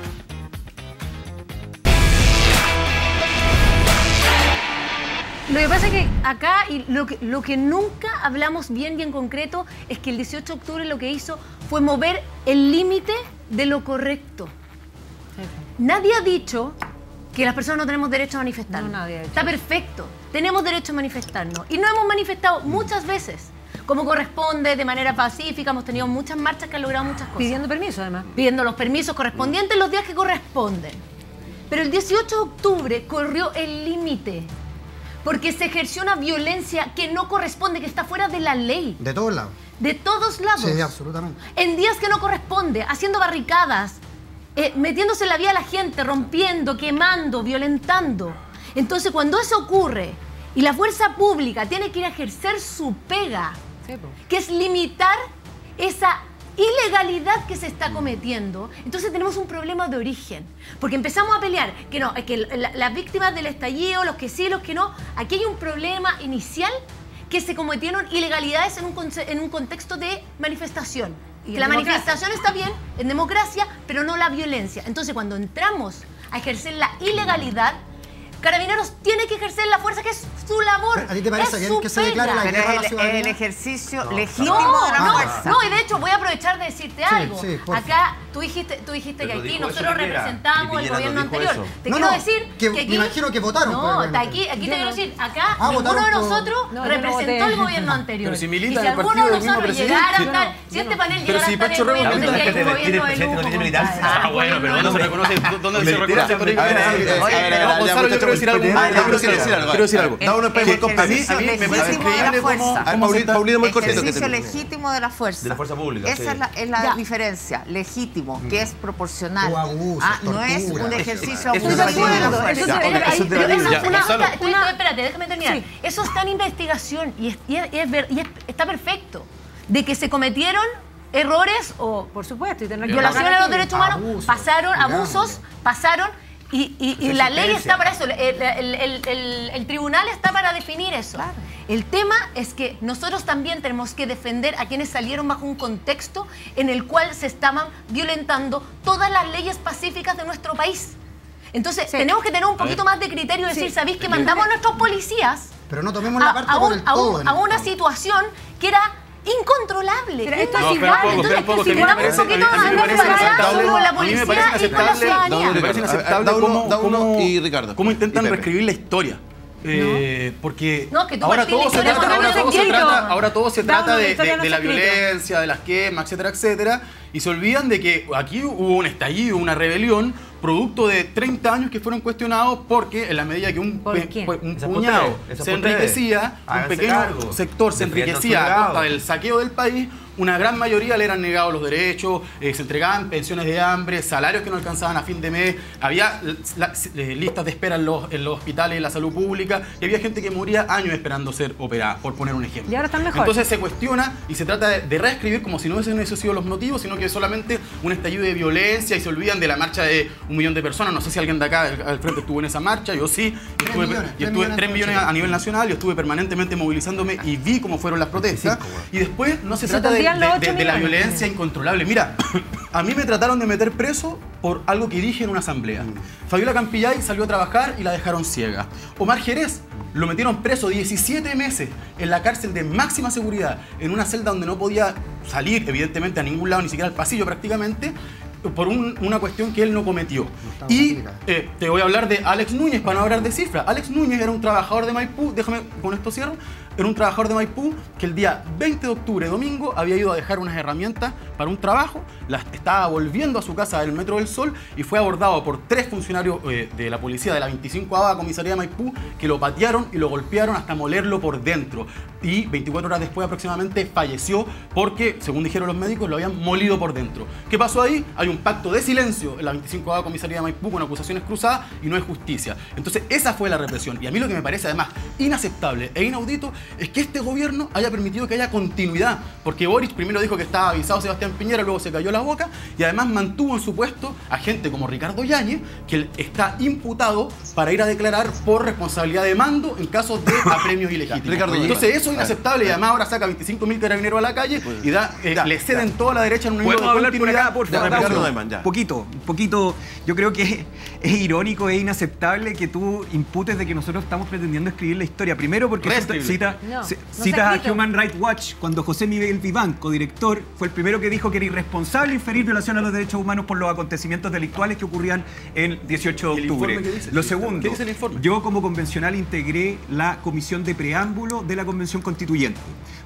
Lo que pasa es que acá, y lo que, lo que nunca hablamos bien y en concreto, es que el 18 de octubre lo que hizo fue mover el límite de lo correcto. Nadie ha dicho que las personas no tenemos derecho a manifestarnos. No, nadie ha dicho Está perfecto. Tenemos derecho a manifestarnos. Y nos hemos manifestado muchas veces, como corresponde, de manera pacífica. Hemos tenido muchas marchas que han logrado muchas cosas Pidiendo permiso, además. pidiendo los permisos correspondientes los días que corresponden. Pero el 18 de octubre corrió el límite, porque se ejerció una violencia que no corresponde, que está fuera de la ley, De todos lados. de todos lados. Sí, absolutamente. En días que no corresponde, haciendo barricadas, eh, metiéndose en la vía a la gente, rompiendo, quemando, violentando. Entonces, cuando eso ocurre y la fuerza pública tiene que ir a ejercer su pega, Sí, que es limitar esa ilegalidad que se está cometiendo, entonces tenemos un problema de origen. Porque empezamos a pelear que no, es que la- las víctimas del estallido, los que sí, los que no, aquí hay un problema inicial que se cometieron ilegalidades en un, en un contexto de manifestación. Y Que en la democracia. manifestación está bien en democracia, pero no la violencia. Entonces, cuando entramos a ejercer la ilegalidad, Carabineros tiene que ejercer la fuerza que es su labor. ¿A ti te parece es bien que se declare la guerra a la el, ciudadanía? el ejercicio legítimo No, de la no, fuerza. no, y de hecho voy a aprovechar de decirte algo. sí, por Acá tú dijiste, tú dijiste que aquí nosotros representamos el gobierno anterior. eso. Te No, quiero no, decir que que me aquí, imagino que votaron por el No, aquí, aquí te quiero decir, acá Ah, ninguno de por- nosotros No, yo no representó el gobierno anterior. Pero si y si el alguno de nosotros llegara a estar, si este no. panel Pero si a estar Pacho en Rego que Tiene- un gobierno de tiene- militancia. Ah, bueno, pero ¿dónde se reconoce? ¿Dónde se reconoce por A ver, a ver, a ver, Oye, a ver, no, a ver, Gonzalo, yo quiero decir algo. Ah, quiero decir algo. a mí- me parece legítimo de la increíble fuerza. Ah, muy cortito Ejercicio legítimo de la fuerza. De la fuerza pública, Esa es la, es la Ya. diferencia. Legítimo, que es proporcional. Ah, no es un ejercicio Estoy de abusivo de la acuerdo, fuerza. eso está- estoy- espérate, déjame terminar. Sí. Eso está en investigación y, es- y es- y es ver- y es- está perfecto. De que se cometieron errores o Por supuesto, y tener que violaciones a los derechos humanos, Abusos, pasaron, abusos, pasaron. Y, y- y la ley está para eso, el, el- el- el- el tribunal está para definir eso. El tema es que nosotros también tenemos que defender a quienes salieron bajo un contexto en el cual se estaban violentando todas las leyes pacíficas de nuestro país. Entonces, tenemos que tener un poquito más de criterio y decir, ¿sabéis que mandamos a nuestros policías Pero no tomemos la a, parte a por el a un- todo. en a el una situación que era incontrolable. Pero esto es un poco, Entonces, poco, que me sigamos un poquito a mí me más inaceptable- con la a mí me policía y con la ciudadanía. Me parece inaceptable Da uno- cómo, da uno cómo- y Ricardo. cómo intentan reescribir la historia. Eh, porque No, que ahora todo se trata, ahora todo se trata, ahora todo se trata de, de- no de la violencia, de las quemas, etcétera, etcétera, y se olvidan de que aquí hubo un estallido, una rebelión, producto de 30 años que fueron cuestionados porque en la medida que un, ¿Por pe- pues, un puñado se enriquecía, un pequeño cargo. sector se enriquecía a costa del saqueo del país, una gran mayoría le eran negados los derechos, eh, se entregaban pensiones de hambre, salarios que no alcanzaban a fin de mes, había eh, la- eh, listas de espera en los, en los hospitales y la salud pública, y había gente que moría años esperando ser operada, por poner un ejemplo. Y ahora están mejor. Entonces se cuestiona y se trata de, de reescribir como si no hubiesen esos sido los motivos, sino que es solamente un estallido de violencia y se olvidan de la marcha de un millón de personas. No sé si alguien de acá al, frente estuvo en esa marcha, yo sí. y estuve, millones, y tres estuve millones a nivel nacional, yo estuve permanentemente movilizándome y vi cómo fueron las protestas. Y después no Se trata de, los de- ocho de- de la violencia incontrolable. Mira, a mí me trataron de meter preso por algo que dije en una asamblea. Fabiola Campillay salió a trabajar y la dejaron ciega. Omar Jerez lo metieron preso 17 meses en la cárcel de máxima seguridad, en una celda donde no podía salir, evidentemente, a ningún lado, ni siquiera al pasillo prácticamente, por un- una cuestión que él no cometió. estaba y eh, te voy a hablar de Alex Núñez, para no hablar de cifras. Alex Núñez era un trabajador de Maipú, déjame con esto cierro, era un trabajador de Maipú que el día 20 de octubre, domingo, había ido a dejar unas herramientas para un trabajo, las estaba volviendo a su casa del Metro del Sol y fue abordado por tres funcionarios eh, de la policía de la 25 Comisaría de Maipú que lo patearon y lo golpearon hasta molerlo por dentro. Y 24 horas después aproximadamente falleció porque, según dijeron los médicos, lo habían molido por dentro. ¿Qué pasó ahí? Hay un pacto de silencio en la 25 Comisaría de Maipú con acusaciones cruzadas y no es justicia. Entonces, esa fue la represión. Y a mí lo que me parece además inaceptable e inaudito es que este gobierno haya permitido que haya continuidad. Porque Boris primero dijo que estaba avisado Sebastián Piñera, luego se cayó la boca y además mantuvo en su puesto a gente como Ricardo Yáñez, que está imputado para ir a declarar por responsabilidad de mando en casos de apremios ilegítimos. Ricardo, Entonces, eso es inaceptable y además ahora saca 25 mil carabineros a la calle y da, eh, Ya, le ceden toda la derecha en un hilo ¿Podemos de hablar por acá, favor? Poquito, un poquito. Yo creo que es, irónico, es inaceptable que tú imputes de que nosotros estamos pretendiendo escribir la historia. Primero porque No, no citas a. Human Rights Watch cuando José Miguel Vivanco, director, fue el primero que dijo que era irresponsable inferir violación a los derechos humanos por los acontecimientos delictuales que ocurrían el 18 ¿Y de octubre. dice? Lo segundo, ¿Qué dice el informe? yo como convencional integré la comisión de preámbulo de la convención constituyente.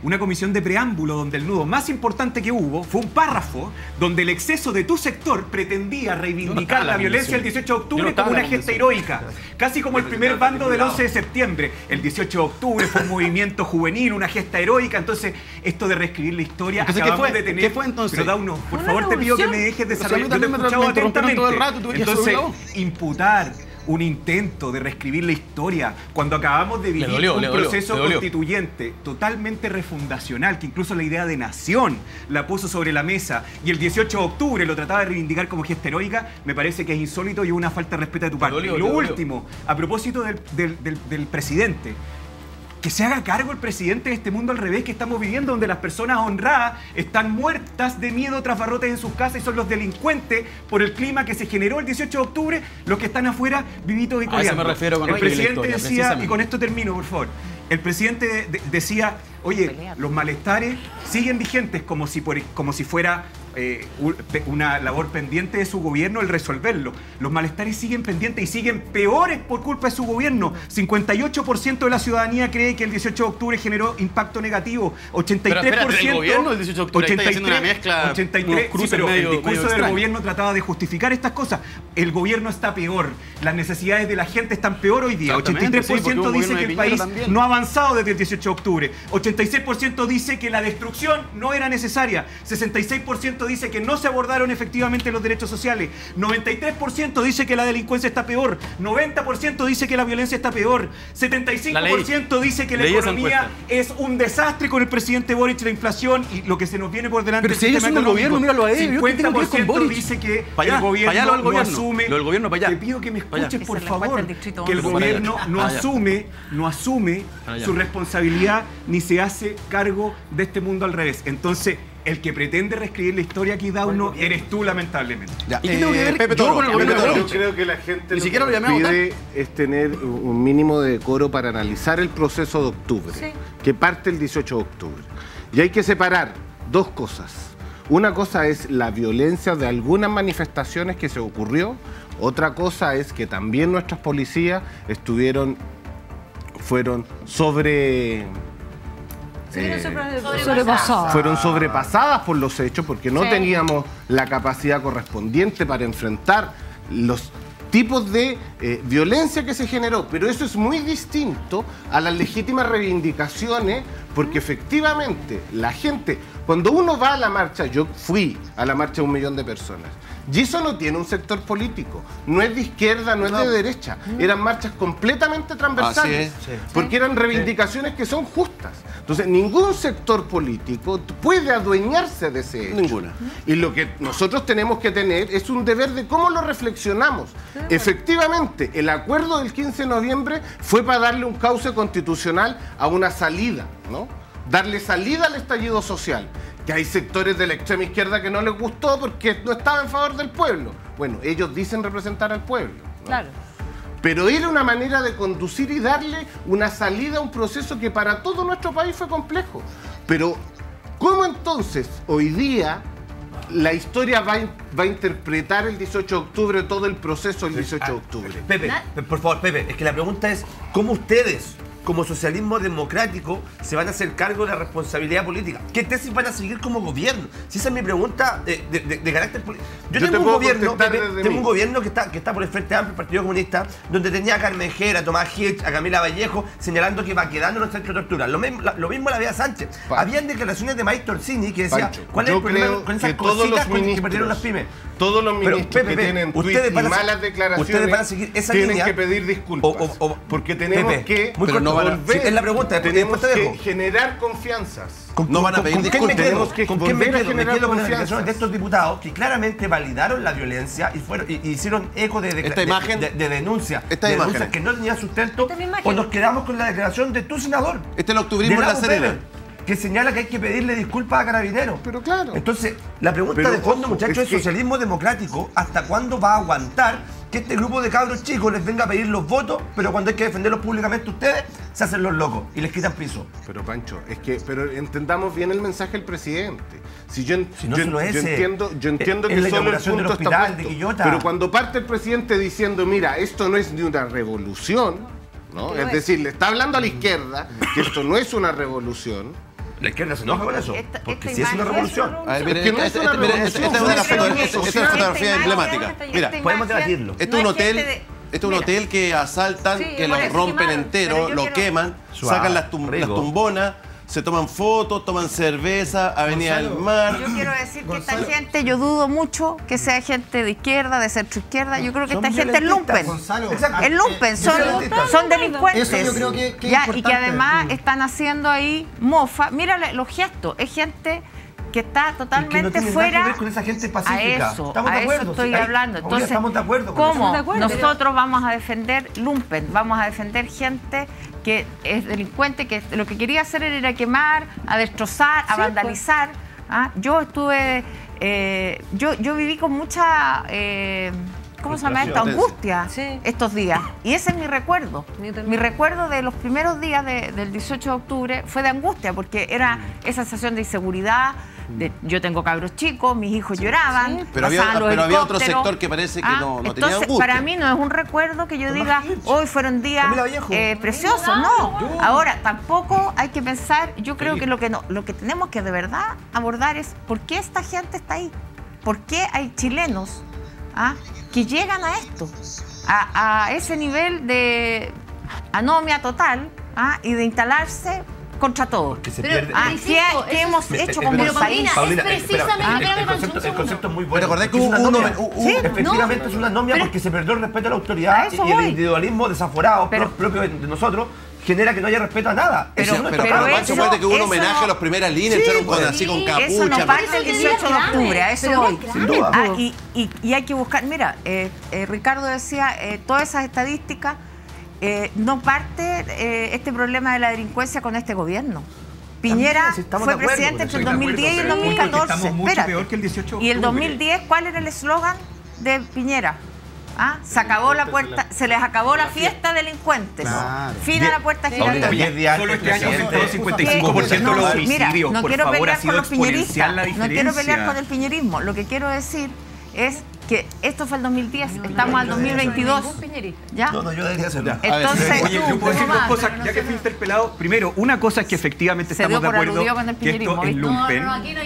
Una comisión de preámbulo donde el nudo más importante que hubo fue un párrafo donde el exceso de tu sector pretendía reivindicar la la violencia del convención. 18 de no octubre como una gesta heroica. Casi como el primer bando del 11 de septiembre. El 18 de octubre fue un movimiento juvenil, una gesta heroica. Entonces, esto de reescribir la historia. Entonces, ¿qué acabamos fue? de tener- ¿Qué fue entonces? Pero Dauno, por favor, te pido que me dejes desarrollar. mí Yo te he también me escuchado atentamente. todo el rato, Entonces, imputar un intento de reescribir la historia cuando acabamos de vivir dolió, un dolió, proceso constituyente totalmente refundacional, que incluso la idea de nación la puso sobre la mesa y el 18 de octubre lo trataba de reivindicar como gesta heroica, me parece que es insólito y una falta de respeto de tu parte. dolió, y lo último, a propósito del, del- del- del presidente, que se haga cargo el presidente de este mundo al revés que estamos viviendo, donde las personas honradas están muertas de miedo tras barrotes en sus casas y son los delincuentes por el clima que se generó el 18 de octubre, los que están afuera vivitos y A eso coleando. me refiero con El presidente historia, decía, y con esto termino, por favor. El presidente de- de- decía, oye, los malestares siguen vigentes como si, por- como si fuera eh, una labor pendiente de su gobierno el resolverlo. Los malestares siguen pendientes y siguen peores por culpa de su gobierno. 58% de la ciudadanía cree que el 18 de octubre generó impacto negativo. 83%... Pero espérate, ¿el gobierno del 18 de octubre? Ahí estáis haciendo una mezcla, 83, unos sí, cruces pero medio- el discurso del gobierno trataba de justificar estas cosas. El gobierno está peor. Las necesidades de la gente están peor hoy día. Exactamente, sí, 83% porque hubo un dice que el país también. no ha avanzado desde el 18 de octubre. 86% dice que la destrucción no era necesaria. 66% dice que no se abordaron efectivamente los derechos sociales. 93% dice que la delincuencia está peor. 90% dice que la violencia está peor. 75% dice que la economía es un desastre con el presidente Boric, la inflación y lo que se nos viene por delante. Pero el si ellos son del económico. gobierno, míralo a ellos. ¿Qué tiene que ver con 50% Boric? dice que allá, el gobierno, lo no asume. Lo del gobierno pa' allá. Te pido que me escuches, por es favor. Que el 11. gobierno no asume, no asume su responsabilidad ni se hace cargo de este mundo al revés. Entonces, el que pretende reescribir la historia aquí, Dauno, eres tú, lamentablemente. Ya, ¿Y qué tengo que ver Pepe yo Toro, con el Pepe gobierno de Toro. Boric? Yo creo que la gente Ni lo siquiera que lo nos llamé a pide es tener un mínimo de decoro para analizar el proceso de octubre, Sí. que parte el 18 de octubre. Y hay que separar dos cosas. Una cosa es la violencia de algunas manifestaciones que se ocurrió, otra cosa es que también nuestras policías estuvieron, fueron sobre... eh, fueron sobrepasadas por los hechos porque no Sí. teníamos la capacidad correspondiente para enfrentar los tipos de eh, violencia que se generó. Pero eso es muy distinto a las legítimas reivindicaciones porque efectivamente la gente, cuando uno va a la marcha, yo fui a la marcha de un millón de personas, y eso no tiene un sector político, no es de izquierda, no es de derecha, eran marchas completamente transversales, sí. porque eran reivindicaciones que son justas. Entonces, ningún sector político puede adueñarse de ese hecho. Ninguna. Y lo que nosotros tenemos que tener es un deber de cómo lo reflexionamos. Efectivamente, el acuerdo del 15 de noviembre fue para darle un cauce constitucional a una salida, ¿no? Darle salida al estallido social. Que hay sectores de la extrema izquierda que no les gustó porque no estaba en favor del pueblo. Bueno, ellos dicen representar al pueblo. ¿no? Claro. Pero era una manera de conducir y darle una salida a un proceso que para todo nuestro país fue complejo. Pero, ¿cómo entonces hoy día la historia va a, va a interpretar el 18 de octubre, todo el proceso del 18 de octubre? Pepe, pe- por favor, Pepe, es que la pregunta es, ¿cómo ustedes, como socialismo democrático, se van a hacer cargo de la responsabilidad política? ¿Qué tesis van a seguir como gobierno? Si esa es mi pregunta de, de- de- de carácter político. Yo, Yo te tengo un gobierno, contestar Pepe, desde tengo mí. un gobierno que está, que está por el Frente Amplio, el Partido Comunista, donde tenía a Carmen Gera, a Tomás Hitch, a Camila Vallejo, señalando que va quedando en el centro de tortura. Lo mismo la, lo mismo la vea Sánchez. Pancho. Habían declaraciones de Maíz Torsini que decía, Pancho, ¿cuál es yo el problema con esas cositas que perdieron las pymes? Todos los Pero, ministros Pepe, que tienen ustedes y malas declaraciones ustedes van a seguir esa tienen línea. que pedir disculpas. O- o- o- porque tenemos Pepe, que volver, es la pregunta, tenemos te que dejo. generar confianzas. No van a pedir ¿Con me quedo? Que ¿Con quién me quedo? Quedo con las declaraciones de estos diputados que claramente validaron la violencia y, fueron, y, y hicieron eco de, de- Esta de- imagen- de, de denuncia. Esta de denuncias que no tenían sustento. O nos quedamos con la declaración de tu senador. Este es el octubrismo de en La Serena. Que señala que hay que pedirle disculpas a carabineros. Pero claro. Entonces, la pregunta Pero, de fondo, muchachos, es es que- socialismo democrático. ¿Hasta cuándo va a aguantar que este grupo de cabros chicos les venga a pedir los votos, pero cuando hay que defenderlos públicamente ustedes, se hacen los locos y les quitan piso? Pero Pancho, es que pero entendamos bien el mensaje del presidente. Si yo, Si no yo, yo eh, entiendo, yo entiendo en que la solo el punto está hospital de puesto, Quillota. pero cuando parte el presidente diciendo, mira, esto no es ni una revolución, ¿no? ¿Qué Es es? decir, le está hablando a la izquierda que esto no es una revolución. La izquierda se enoja con eso. Esta- porque esta si es una revolución. A ver, miren, Es que no esta, es una esta- esta- es una, fotografía emblemática. Mira, podemos debatirlo. Este es un hotel, este es un Mira, hotel que asaltan, Sí, que por lo eso rompen quemaron, entero, lo quiero- queman, Suave, sacan las, tum- rico. las tumbonas, se toman fotos, toman cerveza, Avenida del Mar. Yo quiero decir que esta gente, yo dudo mucho que sea gente de izquierda, de centro izquierda. Yo creo que esta gente es lumpen. Gonzalo. Es lumpen, son, son delincuentes. Eso yo creo que- que es Ya, y que además están haciendo ahí mofa. Mira los gestos. Es gente que está totalmente tiene nada fuera que ver con esa gente pacífica. a eso, Estamos a de eso acuerdo, estoy sí, ahí, hablando. Entonces, estamos de acuerdo con ¿cómo? eso. De acuerdo, Nosotros vamos a defender lumpen, vamos a defender gente que es delincuente, que lo que quería hacer era quemar, a destrozar, a Sí, pues. vandalizar. ¿ah? Yo estuve, eh, yo, yo viví con mucha, eh, ¿cómo se llama esto? Frustración. Angustia estos días. Y ese es mi recuerdo. Mi recuerdo de los primeros días de- del 18 de octubre fue de angustia, porque era esa sensación de inseguridad. De- yo tengo cabros chicos, mis hijos lloraban. Pero había- pasaban los pero había otro sector que parece que no- no tenía entonces, angustia. Para mí no es un recuerdo que yo diga, hoy fueron días eh, preciosos. No. Ahora, tampoco hay que pensar, yo creo que lo que, no, lo que tenemos que de verdad abordar es por qué esta gente está ahí. ¿Por qué hay chilenos ah, que llegan a esto? A, a ese nivel de anomia total ah, y de instalarse contra todo. se Pero, pierde- ah, ¿qué, eso qué es- hemos hecho como pero, país? Paulina, Es precisamente- el- el, espérame, concepto, el un concepto es muy ¿Te bueno. acordás porque que hubo uno- Sí, Efectivamente es una anomia porque se perdió el respeto a la autoridad eso y el individualismo desaforado propio de nosotros genera que no haya respeto a nada. Pero, Eso no pero, pero, claro. Pancho, acuérdate que hubo un eso homenaje no- a los primeras líneas, Sí, echaron con, así con Sí, capucha. Eso no parte el Eso 18 de octubre, a eso voy. Sin duda. Ah, y, y- y hay que buscar, mira, eh, eh, Ricardo decía, eh, todas esas estadísticas, eh, no parte eh, este problema de la delincuencia con este gobierno. Piñera También, si fue de presidente entre el de acuerdo, 2010 y el pero el punto es que 2014. estamos mucho Espérate. peor que el 18 de Y el octubre. 2010, ¿cuál era el eslogan de Piñera? ¿Ah? Se acabó la puerta, se les acabó la fiesta delincuentes. Fin a la puerta giratoria. Solo este año 55% No, los mira, no Por quiero favor, pelear con los piñeristas. No quiero pelear con el piñerismo. Lo que quiero decir es que esto fue el 2010, estamos al 2022. ¿Ya? No, no, yo debería hacerlo. Entonces, Oye, yo puedo decir dos cosas, ya que fui interpelado. Primero, una cosa es que efectivamente Se estamos dio de acuerdo aludido con el que esto es lumpen.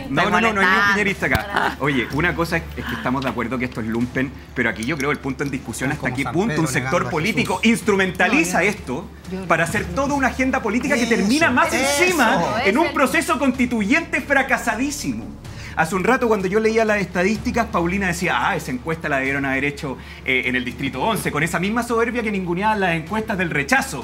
No, no, no No, no, hay molestando. piñerista acá. Oye, una cosa es que estamos de acuerdo que esto es lumpen, pero aquí yo creo el punto en discusión hasta qué punto un sector político instrumentaliza esto para hacer toda una agenda política que termina más encima en un proceso constituyente fracasadísimo. Hace un rato cuando yo leía las estadísticas, Paulina decía, ah, esa encuesta la debieron haber hecho eh, en el Distrito 11, con esa misma soberbia que ninguneaban las encuestas del rechazo.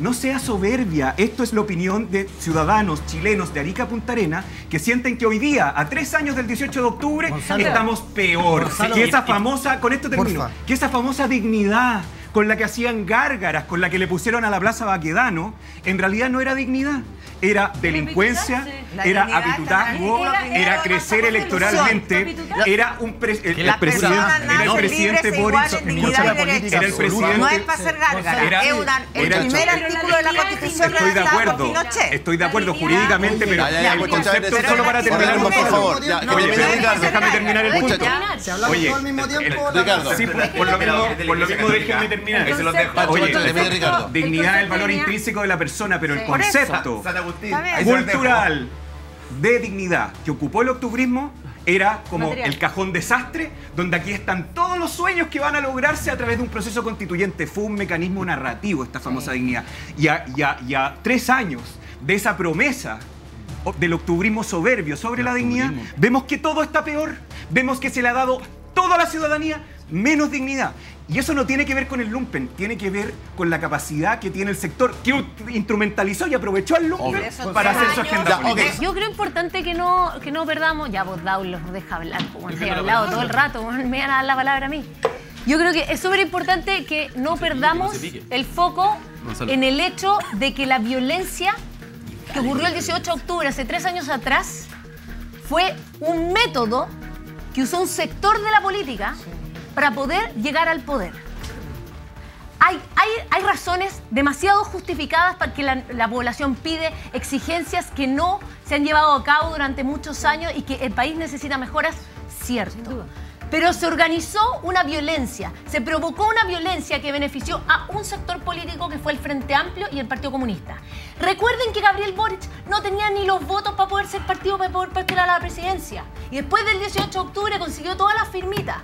No sea soberbia, esto es la opinión de ciudadanos chilenos de Arica Punta Arena que sienten que hoy día, a tres años del 18 de octubre, Gonzalo. estamos peor. Gonzalo. que esa famosa, con esto termino, Porfa. que esa famosa dignidad con la que hacían gárgaras, con la que le pusieron a la Plaza Baquedano, en realidad no era dignidad. Era delincuencia, era la- era crecer electoralmente, era un presidente, e Boris, era el presidente. No es para hacer gárgara, Era- es una- el era- primer artículo de la Constitución Estoy de acuerdo, Pinochet. estoy de acuerdo jurídicamente, pero Ya, el concepto pero solo para terminar por favor. Ya, Ricardo. no, Déjame terminar el punto. Muchachos. Si hablamos Oye, todo al mismo tiempo, el- Ricardo. Sí, por, por lo mismo, por lo mismo déjenme terminar. Eso dejo. Oye, Ricardo. Dignidad es el valor intrínseco de la persona, pero el concepto cultural de dignidad que ocupó el octubrismo era como Material. el cajón desastre, donde aquí están todos los sueños que van a lograrse a través de un proceso constituyente. Fue un mecanismo narrativo esta famosa dignidad. Y a, y a- y a tres años de esa promesa del octubrismo soberbio sobre la dignidad, vemos que todo está peor. Vemos que se le ha dado toda la ciudadanía menos dignidad. Y eso no tiene que ver con el lumpen, tiene que ver con la capacidad que tiene el sector que instrumentalizó y aprovechó al lumpen Obvio. para hacer su agenda Ya, política. ok. Yo creo importante que no, que no perdamos. Ya, vos, Daulo, nos deja hablar. Como he hablado todo el rato, me van a dar la palabra a mí. Yo creo que es súper importante que no perdamos el foco en el hecho de que la violencia que ocurrió el 18 de octubre, hace tres años atrás, fue un método que usó un sector de la política para poder llegar al poder. Hay, hay, hay razones demasiado justificadas para que la, la población pide exigencias que no se han llevado a cabo durante muchos años y que el país necesita mejoras, cierto. Pero se organizó una violencia, se provocó una violencia que benefició a un sector político que fue el Frente Amplio y el Partido Comunista. Recuerden que Gabriel Boric no tenía ni los votos para poder ser partido, para poder postular a la presidencia. Y después del 18 de octubre consiguió todas las firmitas.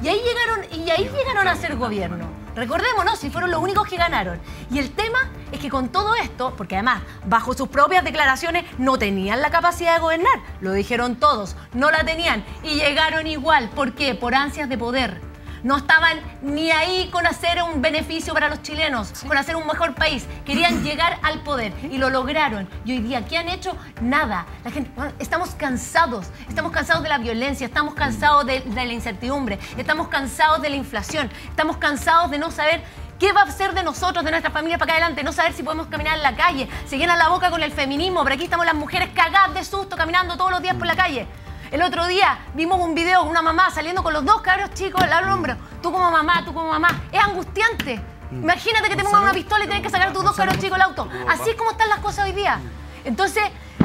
Y ahí llegaron, y ahí llegaron a ser gobierno. Recordémonos, si fueron los únicos que ganaron. Y el tema es que con todo esto, porque además, bajo sus propias declaraciones, no tenían la capacidad de gobernar. Lo dijeron todos, no la tenían. Y llegaron igual. ¿Por qué? Por ansias de poder. No estaban ni ahí con hacer un beneficio para los chilenos, con hacer un mejor país. Querían llegar al poder y lo lograron. Y hoy día, ¿qué han hecho? Nada. La gente, bueno, estamos cansados. Estamos cansados de la violencia, estamos cansados de, de la incertidumbre, estamos cansados de la inflación, estamos cansados de no saber ¿Qué va a ser de nosotros, de nuestra familia para acá adelante? No saber si podemos caminar en la calle. Se llena la boca con el feminismo, pero aquí estamos las mujeres cagadas de susto caminando todos los días por la calle. El otro día vimos un video de una mamá saliendo con los dos cabros chicos al hombro. Tú como mamá, tú como mamá. Es angustiante. Imagínate que te pongan una pistola y tienes que sacar a tus dos cabros chicos del auto. Así es como están las cosas hoy día. Entonces,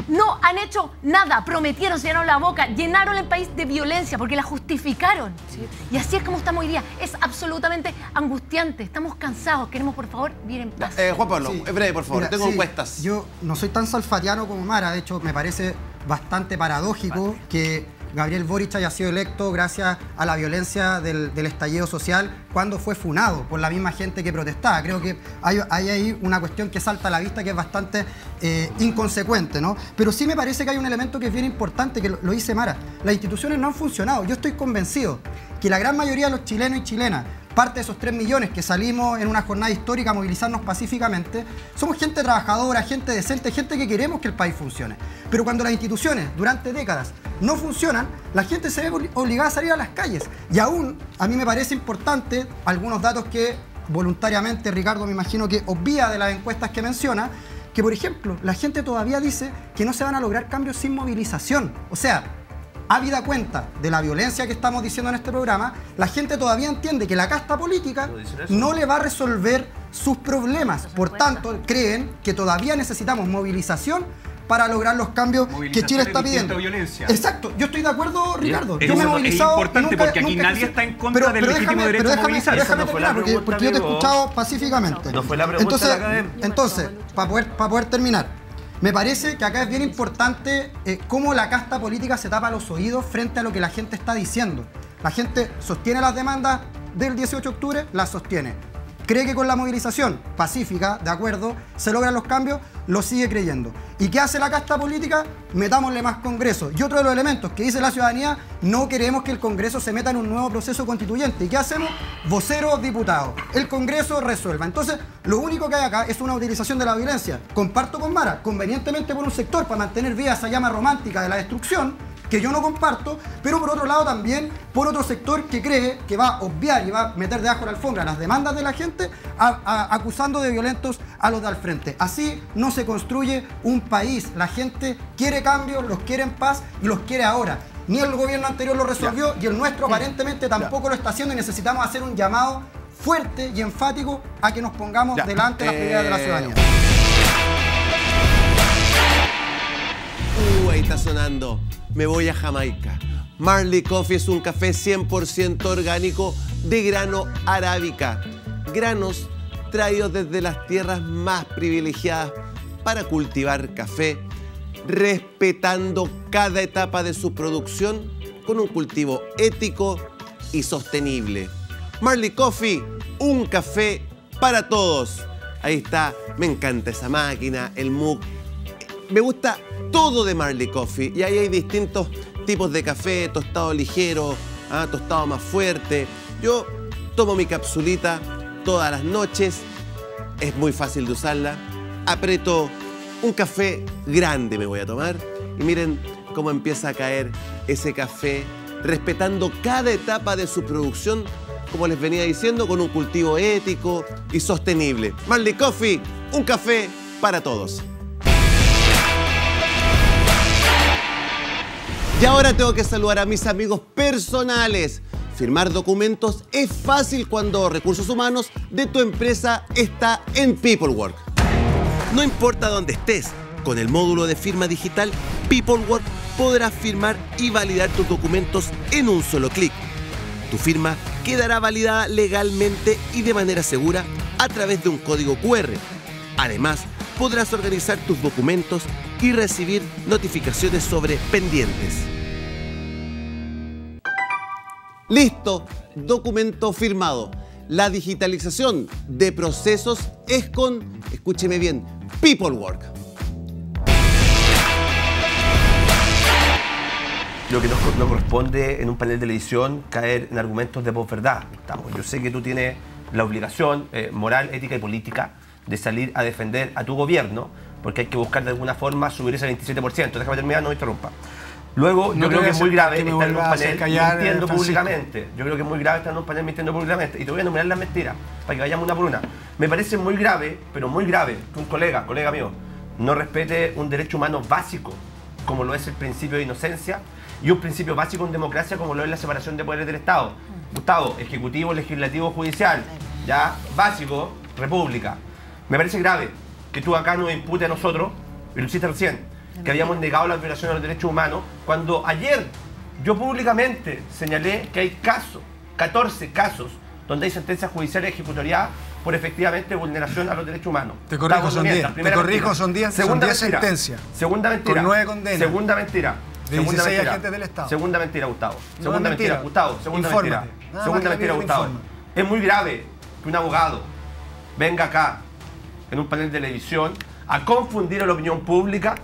no han hecho nada. Prometieron, se llenaron la boca, llenaron el país de violencia porque la justificaron. Y así es como estamos hoy día. Es absolutamente angustiante. Estamos cansados. Queremos, por favor, vivir en paz. Eh, Juan Pablo, Sí. en breve, por favor. Mira, Tengo sí, encuestas. Yo no soy tan salfatiano como Mara, de hecho me parece bastante paradójico que Gabriel Boric haya sido electo gracias a la violencia del, del estallido social cuando fue funado por la misma gente que protestaba. Creo que hay, hay ahí una cuestión que salta a la vista que es bastante eh, inconsecuente, ¿no? Pero sí me parece que hay un elemento que es bien importante, que lo, lo dice Mara. Las instituciones no han funcionado. Yo estoy convencido que la gran mayoría de los chilenos y chilenas parte de esos 3 millones que salimos en una jornada histórica a movilizarnos pacíficamente, somos gente trabajadora, gente decente, gente que queremos que el país funcione. Pero cuando las instituciones durante décadas no funcionan, la gente se ve obli- obligada a salir a las calles. Y aún, a mí me parece importante algunos datos que voluntariamente Ricardo me imagino que obvia de las encuestas que menciona, que por ejemplo, la gente todavía dice que no se van a lograr cambios sin movilización. O sea, habida cuenta de la violencia que estamos diciendo en este programa, la gente todavía entiende que la casta política no le va a resolver sus problemas. Por tanto, creen que todavía necesitamos movilización para lograr los cambios que Chile es está pidiendo. a violencia. Exacto, yo estoy de acuerdo, Ricardo. Es yo me he es movilizado. y importante porque aquí nadie está en contra del legítimo déjame- derecho pero a déjame- movilizarse. Déjame no terminar, porque, yo te he escuchado pacíficamente. No fue la pregunta entonces, de la academia. entonces para poder, para poder terminar, me parece que acá es bien importante eh, cómo la casta política se tapa los oídos frente a lo que la gente está diciendo. La gente sostiene las demandas del 18 de octubre, las sostiene. Cree que con la movilización pacífica, de acuerdo, se logran los cambios, lo sigue creyendo. ¿Y qué hace la casta política? Metámosle más Congreso. Y otro de los elementos que dice la ciudadanía, no queremos que el Congreso se meta en un nuevo proceso constituyente. ¿Y qué hacemos? Voceros, diputados. El Congreso resuelva. Entonces, lo único que hay acá es una utilización de la violencia. Comparto con Mara, convenientemente por un sector para mantener viva esa llama romántica de la destrucción, que yo no comparto, pero por otro lado también por otro sector que cree que va a obviar y va a meter debajo de la alfombra las demandas de la gente a- a- acusando de violentos a los de al frente. Así no se construye un país. La gente quiere cambios, los quiere en paz y los quiere ahora. Ni el gobierno anterior lo resolvió y el nuestro aparentemente tampoco lo está haciendo y necesitamos hacer un llamado fuerte y enfático a que nos pongamos Ya. delante de las prioridades de la Eh, ciudadanía. Uh, ahí está sonando. Me voy a Jamaica. Marley Coffee es un café 100% orgánico de grano arábica. Granos traídos desde las tierras más privilegiadas para cultivar café, respetando cada etapa de su producción con un cultivo ético y sostenible. Marley Coffee, un café para todos. Ahí está, me encanta esa máquina, el mug, me gusta todo de Marley Coffee y ahí hay distintos tipos de café, tostado ligero, ah, tostado más fuerte. Yo tomo mi capsulita todas las noches, es muy fácil de usarla. Aprieto un café grande me voy a tomar y miren cómo empieza a caer ese café respetando cada etapa de su producción, como les venía diciendo, con un cultivo ético y sostenible. Marley Coffee, un café para todos. Y ahora tengo que saludar a mis amigos personales. Firmar documentos es fácil cuando recursos humanos de tu empresa está en PeopleWork. No importa dónde estés, con el módulo de firma digital PeopleWork podrás firmar y validar tus documentos en un solo clic. Tu firma quedará validada legalmente y de manera segura a través de un código QR. Además, podrás organizar tus documentos y recibir notificaciones sobre pendientes. Listo, documento firmado. La digitalización de procesos es con, escúcheme bien, People Work. Lo que no, no corresponde en un panel de televisión caer en argumentos de posverdad, Gustavo. Yo sé que tú tienes la obligación eh, moral, ética y política de salir a defender a tu gobierno, porque hay que buscar de alguna forma subir ese 27%. Déjame terminar, no me interrumpa. Luego, No yo creo que es muy grave que estar en un panel mintiendo públicamente. Yo creo que es muy grave estar en un panel mintiendo públicamente. Y te voy a enumerar las mentiras, para que vayamos una por una. Me parece muy grave, pero muy grave, que un colega, colega mío, no respete un derecho humano básico, como lo es el principio de inocencia, y un principio básico en democracia, como lo es la separación de poderes del Estado. Gustavo, ejecutivo, legislativo, judicial. Ya, básico, república. Me parece grave que tú acá nos impute a nosotros, y lo hiciste recién, que habíamos negado la violación de los derechos humanos, cuando ayer yo públicamente señalé que hay casos, 14 casos, donde hay sentencias judiciales ejecutoriadas por efectivamente vulneración a los derechos humanos. Te corrijo, son mientas, 10. Te corrijo, son 10 son Segunda 10 mentira. sentencias. Segunda mentira. Con nueve condenas. Segunda mentira. De Segunda 16 mentira. agentes del Estado. Segunda mentira, Gustavo. Segunda mentira, mentira. Gustavo. Segunda Infórmate. mentira. Nada Segunda mentira, Gustavo. Es muy grave que un abogado venga acá en un panel de televisión a confundir a la opinión pública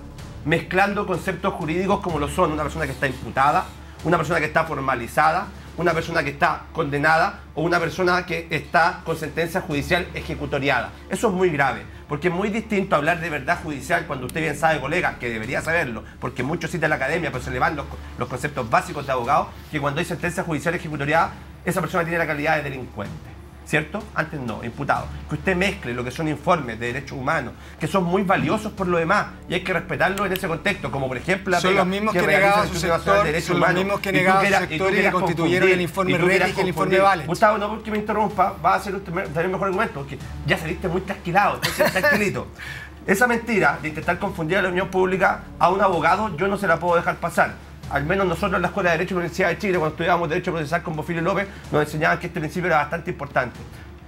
mezclando conceptos jurídicos como lo son una persona que está imputada, una persona que está formalizada, una persona que está condenada o una persona que está con sentencia judicial ejecutoriada. Eso es muy grave, porque es muy distinto hablar de verdad judicial cuando usted bien sabe, colega, que debería saberlo, porque muchos citan la academia, pero se le van los, los conceptos básicos de abogado, que cuando hay sentencia judicial ejecutoriada, esa persona tiene la calidad de delincuente. ¿Cierto? Antes no, imputado. Que usted mezcle lo que son informes de derechos humanos, que son muy valiosos por lo demás, y hay que respetarlo en ese contexto, como por ejemplo la Son los mismos que realiza negaban el su sector, de Derechos son los Humanos, mismos que negaban su sector y que constituyeron el informe Rettig y el informe. Valech. Gustavo, no porque me interrumpa, va a ser usted tener mejor argumento, porque ya saliste muy trasquilado, entonces tranquilito. Esa mentira de intentar confundir a la opinión pública a un abogado, yo no se la puedo dejar pasar. Al menos nosotros en la Escuela de Derecho de la Universidad de Chile, cuando estudiábamos Derecho Procesal con Bofilio López, nos enseñaban que este principio era bastante importante.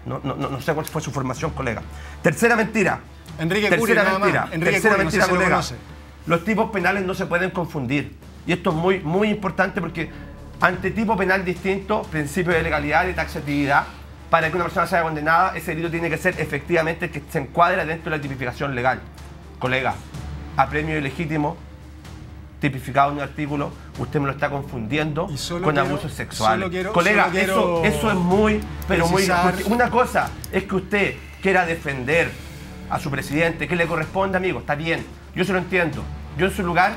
No, no, no, sé cuál fue su formación, colega. Tercera mentira. Enrique Tercera Curi, mentira. Enrique Tercera Curi, no sé mentira, si lo colega. conoce. Los tipos penales no se pueden confundir. Y esto es muy, muy importante porque ante tipo penal distinto, principio de legalidad y taxatividad, para que una persona sea condenada, ese delito tiene que ser efectivamente que se encuadra dentro de la tipificación legal. Colega, apremio ilegítimo, tipificado en un artículo, usted me lo está confundiendo con quiero- abusos sexuales. quiero- Colega, eso, eso es muy, pero muy... precisar- porque una cosa es que usted quiera defender a su presidente, que le corresponde, amigo, está bien, yo se lo entiendo. Yo en su lugar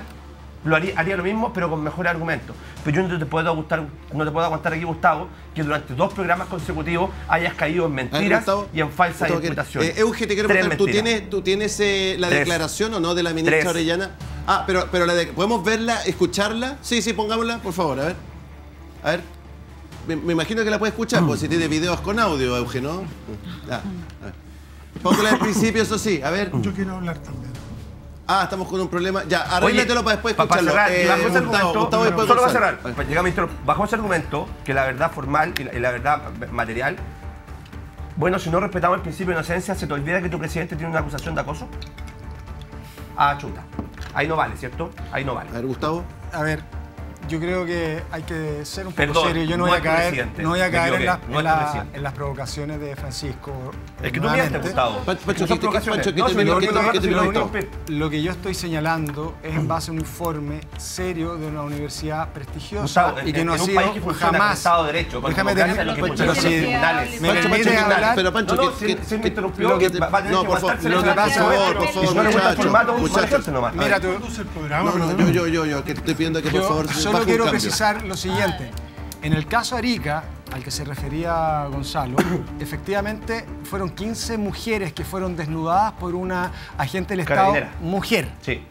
lo haría, haría lo mismo, pero con mejores argumentos. Pero yo no te puedo gustar, no te puedo aguantar aquí, Gustavo, que durante dos programas consecutivos hayas caído en mentiras Gustavo, y en falsas imputaciones. Eh, Euge, te quiero preguntar, ¿tú tienes, tú tienes eh, la Tres. declaración o no de la ministra Tres. Orellana? Ah, pero, pero la de- ¿podemos verla, escucharla? Sí, sí, pongámosla, por favor, a ver. A ver. Me, me imagino que la puede escuchar, porque si tiene videos con audio, Euge, ¿no? Ya, a ver. Póngala al principio, eso sí, a ver. Yo quiero hablar también. Ah, estamos con un problema. Ya, arréglatelo para después escucharlo. cerrar, y Eh, bajo ese Gustavo, argumento, Gustavo, después solo va a Gonzalo. cerrar. Pues, llegamos a intro- bajo ese argumento, que la verdad formal y la, y la verdad material, bueno, si no respetamos el principio de inocencia, ¿se te olvida que tu presidente tiene una acusación de acoso? Ah, chuta. Ahí no vale, ¿cierto? Ahí no vale. A ver, Gustavo. A ver, yo creo que hay que ser un poco Perdón, serio. Yo no, no voy a caer, no voy a caer en, equivoqué, la- no en es tu la- presidente. en las provocaciones de Francisco. Es que tú nuevamente. mientes, Gustavo. Pancho, Son ¿qué te- provocaciones. Pancho, ¿qué No, te- si qué no, te- no, qué no, te- si no, qué te- no, Lo que yo estoy señalando es en base a un informe serio de una universidad prestigiosa Gustavo, y en- que no en ha sido jamás. Estado de Derecho, Déjame terminar. lo que pero si me permite hablar. pero Pancho, que- me interrumpió, lo que- pasa. Mira, tú, yo, yo, yo, que te estoy pidiendo que por favor solo quiero cambio. precisar lo siguiente. En el caso Arica, al que se refería Gonzalo, efectivamente fueron 15 mujeres que fueron desnudadas por una agente del Estado Carabinera. mujer. Sí.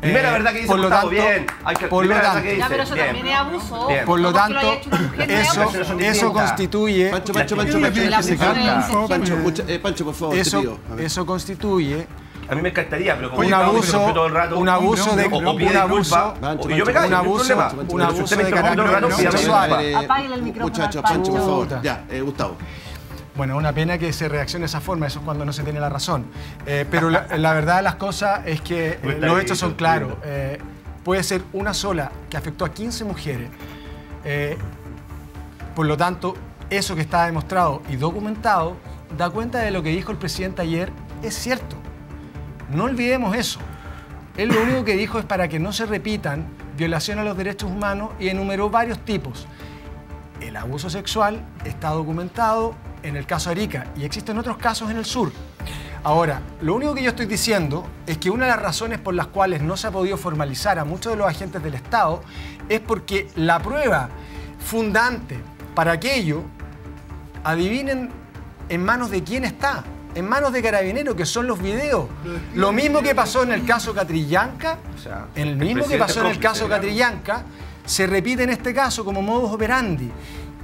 Primera Eh, verdad que dice por lo Gustavo, tanto- bien. Hay que, por lo primera tanto- que dice, Ya, pero eso bien. también es abuso. Bien. Por lo tanto, eso, eso constituye, Pancho, Pancho, Pancho, Pancho, pido. Pancho, eh, Pancho, por favor, te eso, pido. A ver. eso constituye A mí me encantaría, pero como un abuso, todo el rato, un abuso de, o, o pide un abuso, y yo me callo, un abuso, un abuso usted me de carácter el micrófono Muchachos, Pancho, por favor. Ya, eh, Gustavo. Bueno, una pena que se reaccione de esa forma, eso es cuando no se tiene la razón. Eh, pero la, la verdad de las cosas es que eh, los hechos son claros. Eh, puede ser una sola que afectó a 15 mujeres. Eh, por lo tanto, eso que está demostrado y documentado da cuenta de lo que dijo el presidente ayer es cierto. No olvidemos eso. Él lo único que dijo es para que no se repitan violaciones a los derechos humanos y enumeró varios tipos. El abuso sexual está documentado en el caso Arica y existen otros casos en el sur. Ahora, lo único que yo estoy diciendo es que una de las razones por las cuales no se ha podido formalizar a muchos de los agentes del Estado es porque la prueba fundante para aquello, adivinen en manos de quién está. En manos de Carabineros, que son los videos. Lo mismo que pasó en el caso Catrillanca, el mismo que pasó en el caso Catrillanca, se repite en este caso como modus operandi,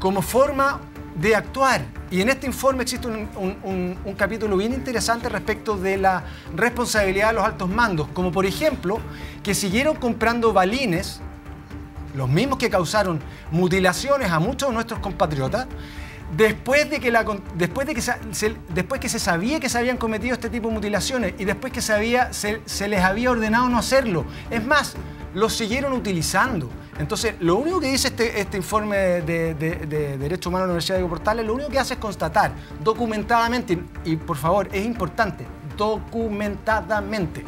como forma de actuar. Y en este informe existe un, un- un- un capítulo bien interesante respecto de la responsabilidad de los altos mandos, como por ejemplo que siguieron comprando balines, los mismos que causaron mutilaciones a muchos de nuestros compatriotas, después de que, la, después de que, se, después que se sabía que se habían cometido este tipo de mutilaciones y después que se, había- se, se les había ordenado no hacerlo. Es más, los siguieron utilizando. Entonces, lo único que dice este, este informe de, de- de Derechos Humanos de la Universidad de Portales, lo único que hace es constatar documentadamente, y, y por favor, es importante, documentadamente.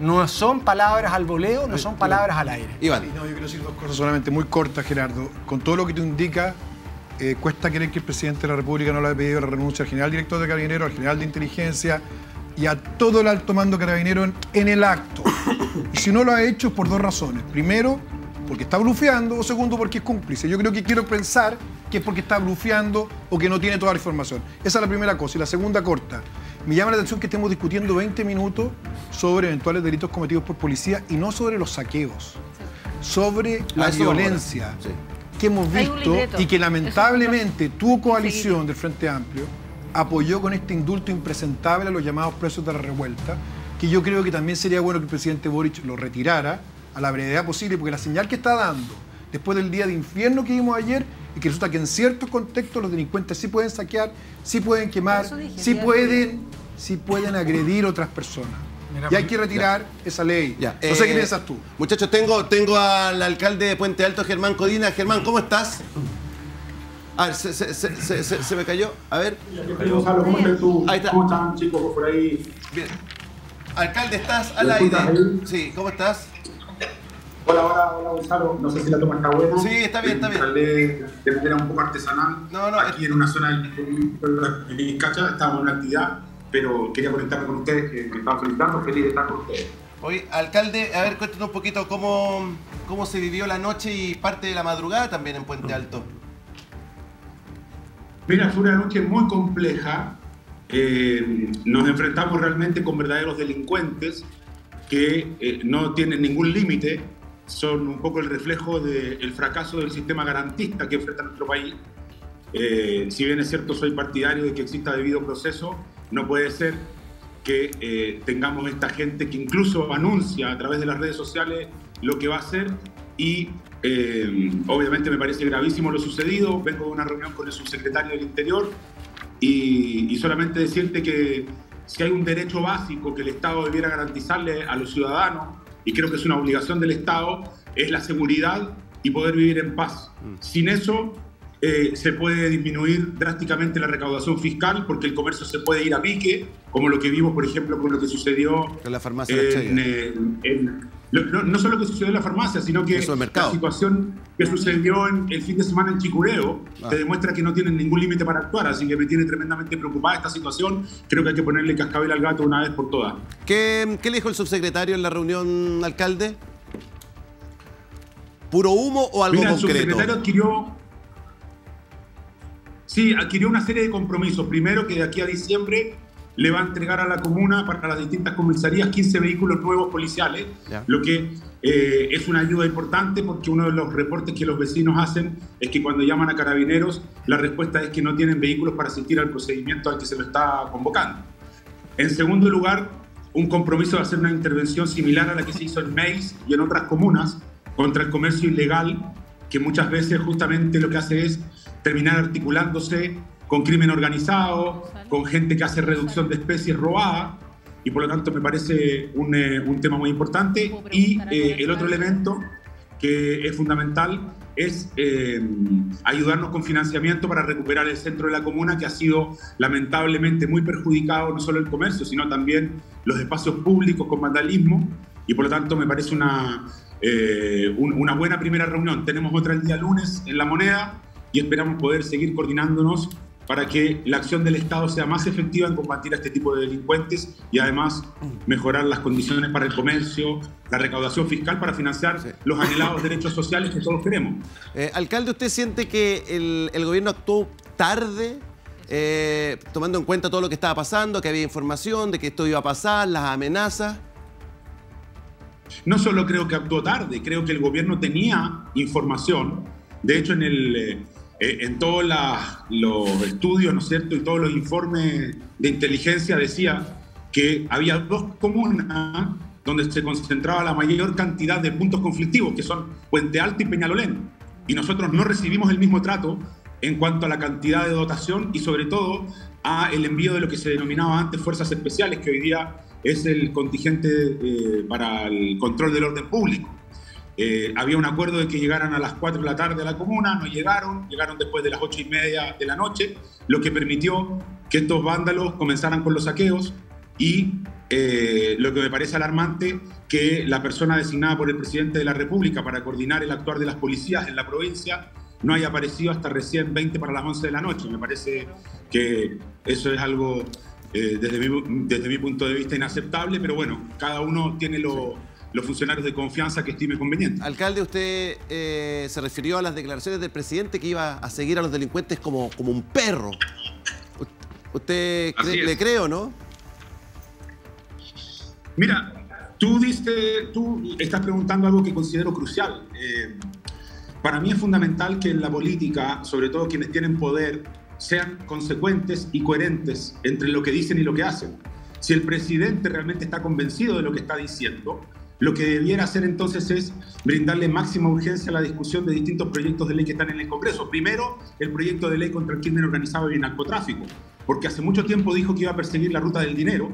No son palabras al voleo, no son palabras al aire. Iván. No, yo quiero decir dos cosas solamente muy cortas, Gerardo. Con todo lo que tú indicas, eh, cuesta creer que el presidente de la República no le haya pedido la renuncia al general director de Carabineros, al general de inteligencia y a todo el alto mando carabinero en, en el acto. Y si no lo ha hecho es por dos razones. Primero, porque está blufeando, o segundo, porque es cómplice. Yo creo que quiero pensar que es porque está blufeando o que no tiene toda la información. Esa es la primera cosa. Y la segunda corta. Me llama la atención que estemos discutiendo 20 minutos sobre eventuales delitos cometidos por policía y no sobre los saqueos, sobre la A eso vamos violencia. Sí. Que hemos visto y que lamentablemente tu coalición del Frente Amplio apoyó con este indulto impresentable a los llamados presos de la revuelta, que yo creo que también sería bueno que el presidente Boric lo retirara a la brevedad posible, porque la señal que está dando después del día de infierno que vimos ayer y que resulta que en ciertos contextos los delincuentes sí pueden saquear, sí pueden quemar, dije, sí pueden, sí pueden agredir otras personas. Mira, y hay que retirar esa ley. Ya, no sé eh, qué piensas tú. Muchachos, tengo, tengo al alcalde de Puente Alto, Germán Codina. Germán, ¿cómo estás? A ver, se, se- se- se- se- se me cayó. A ver. Gonzalo, ¿cómo estás tú? Ahí está. ¿Cómo están chicos por ahí? Bien. Alcalde, ¿estás al ¿Me aire? Sí, ¿cómo estás? Hola, hola, hola Gonzalo. No sé si la toma está buena. Sí, está bien, está bien. Instalé de manera un poco artesanal. No, no. Aquí en una zona de Vizcacha, estábamos en una actividad, pero quería conectarme con ustedes, que me estaban felicitando. Feliz de estar con ustedes. Oye, alcalde, a ver, cuéntanos un poquito cómo, cómo se vivió la noche y parte de la madrugada también en Puente Alto. Mira, fue una noche muy compleja. Eh, nos enfrentamos realmente con verdaderos delincuentes que eh, no tienen ningún límite, son un poco el reflejo del fracaso del sistema garantista que enfrenta nuestro país. Eh, si bien es cierto, soy partidario de que exista debido proceso, no puede ser que eh, tengamos esta gente que incluso anuncia a través de las redes sociales lo que va a hacer y eh, obviamente me parece gravísimo lo sucedido. Vengo de una reunión con el subsecretario del Interior y, y solamente decirte que si hay un derecho básico que el Estado debiera garantizarle a los ciudadanos, y creo que es una obligación del Estado, es la seguridad y poder vivir en paz. Sin eso eh, se puede disminuir drásticamente la recaudación fiscal porque el comercio se puede ir a pique, como lo que vimos, por ejemplo, con lo que sucedió En la farmacia en, eh, en- no, no solo lo que sucedió en la farmacia, sino que la situación que sucedió en, el fin de semana en Chicureo Ah. te demuestra que no tienen ningún límite para actuar, así que me tiene tremendamente preocupada esta situación. Creo que hay que ponerle cascabel al gato una vez por todas. ¿Qué, qué le dijo el subsecretario en la reunión, alcalde? ¿Puro humo o algo Mira, el concreto? subsecretario adquirió. Sí, adquirió una serie de compromisos. Primero, que de aquí a diciembre le va a entregar a la comuna para las distintas comisarías 15 vehículos nuevos policiales, lo que eh, es una ayuda importante porque uno de los reportes que los vecinos hacen es que cuando llaman a carabineros, la respuesta es que no tienen vehículos para asistir al procedimiento al que se lo está convocando. En segundo lugar, un compromiso de hacer una intervención similar a la que se hizo en Meis y en otras comunas contra el comercio ilegal, que muchas veces justamente lo que hace es terminar articulándose con crimen organizado, con gente que hace reducción de especies robada, y por lo tanto me parece un, eh, un tema muy importante. Y eh, el otro elemento que es fundamental es eh, ayudarnos con financiamiento para recuperar el centro de la comuna que ha sido lamentablemente muy perjudicado, no solo el comercio, sino también los espacios públicos con vandalismo y por lo tanto me parece una, eh, un- una buena primera reunión. Tenemos otra el día lunes en La Moneda y esperamos poder seguir coordinándonos para que la acción del Estado sea más efectiva en combatir a este tipo de delincuentes y además mejorar las condiciones para el comercio, la recaudación fiscal para financiar los anhelados derechos sociales que todos queremos. Eh, alcalde, ¿usted siente que el, el gobierno actuó tarde, eh, tomando en cuenta todo lo que estaba pasando, que había información de que esto iba a pasar, las amenazas? No solo creo que actuó tarde, creo que el gobierno tenía información. De hecho, en, el, eh, en todos los estudios, ¿no es cierto? Y todos los informes de inteligencia decía que había dos comunas donde se concentraba la mayor cantidad de puntos conflictivos, que son Puente Alto y Peñalolén. Y nosotros no recibimos el mismo trato en cuanto a la cantidad de dotación y sobre todo a el envío de lo que se denominaba antes fuerzas especiales, que hoy día es el contingente eh, para el control del orden público. Eh, había un acuerdo de que llegaran a las 4 de la tarde a la comuna, no llegaron, llegaron después de las 8 y media de la noche, lo que permitió que estos vándalos comenzaran con los saqueos y eh, lo que me parece alarmante, que la persona designada por el presidente de la República para coordinar el actuar de las policías en la provincia no haya aparecido hasta recién 20 para las 11 de la noche. Me parece que eso es algo eh, desde, mi, desde mi punto de vista inaceptable, pero bueno, cada uno tiene lo- los funcionarios de confianza que estime conveniente. Alcalde, usted eh, se refirió a las declaraciones del presidente que iba a seguir a los delincuentes como, como un perro. ¿Usted cree- le cree o no? Mira, tú diste, tú estás preguntando algo que considero crucial. Eh, para mí es fundamental que en la política, sobre todo quienes tienen poder, sean consecuentes y coherentes entre lo que dicen y lo que hacen. Si el presidente realmente está convencido de lo que está diciendo, lo que debiera hacer entonces es brindarle máxima urgencia a la discusión de distintos proyectos de ley que están en el Congreso. Primero, el proyecto de ley contra el crimen organizado y el narcotráfico, porque hace mucho tiempo dijo que iba a perseguir la ruta del dinero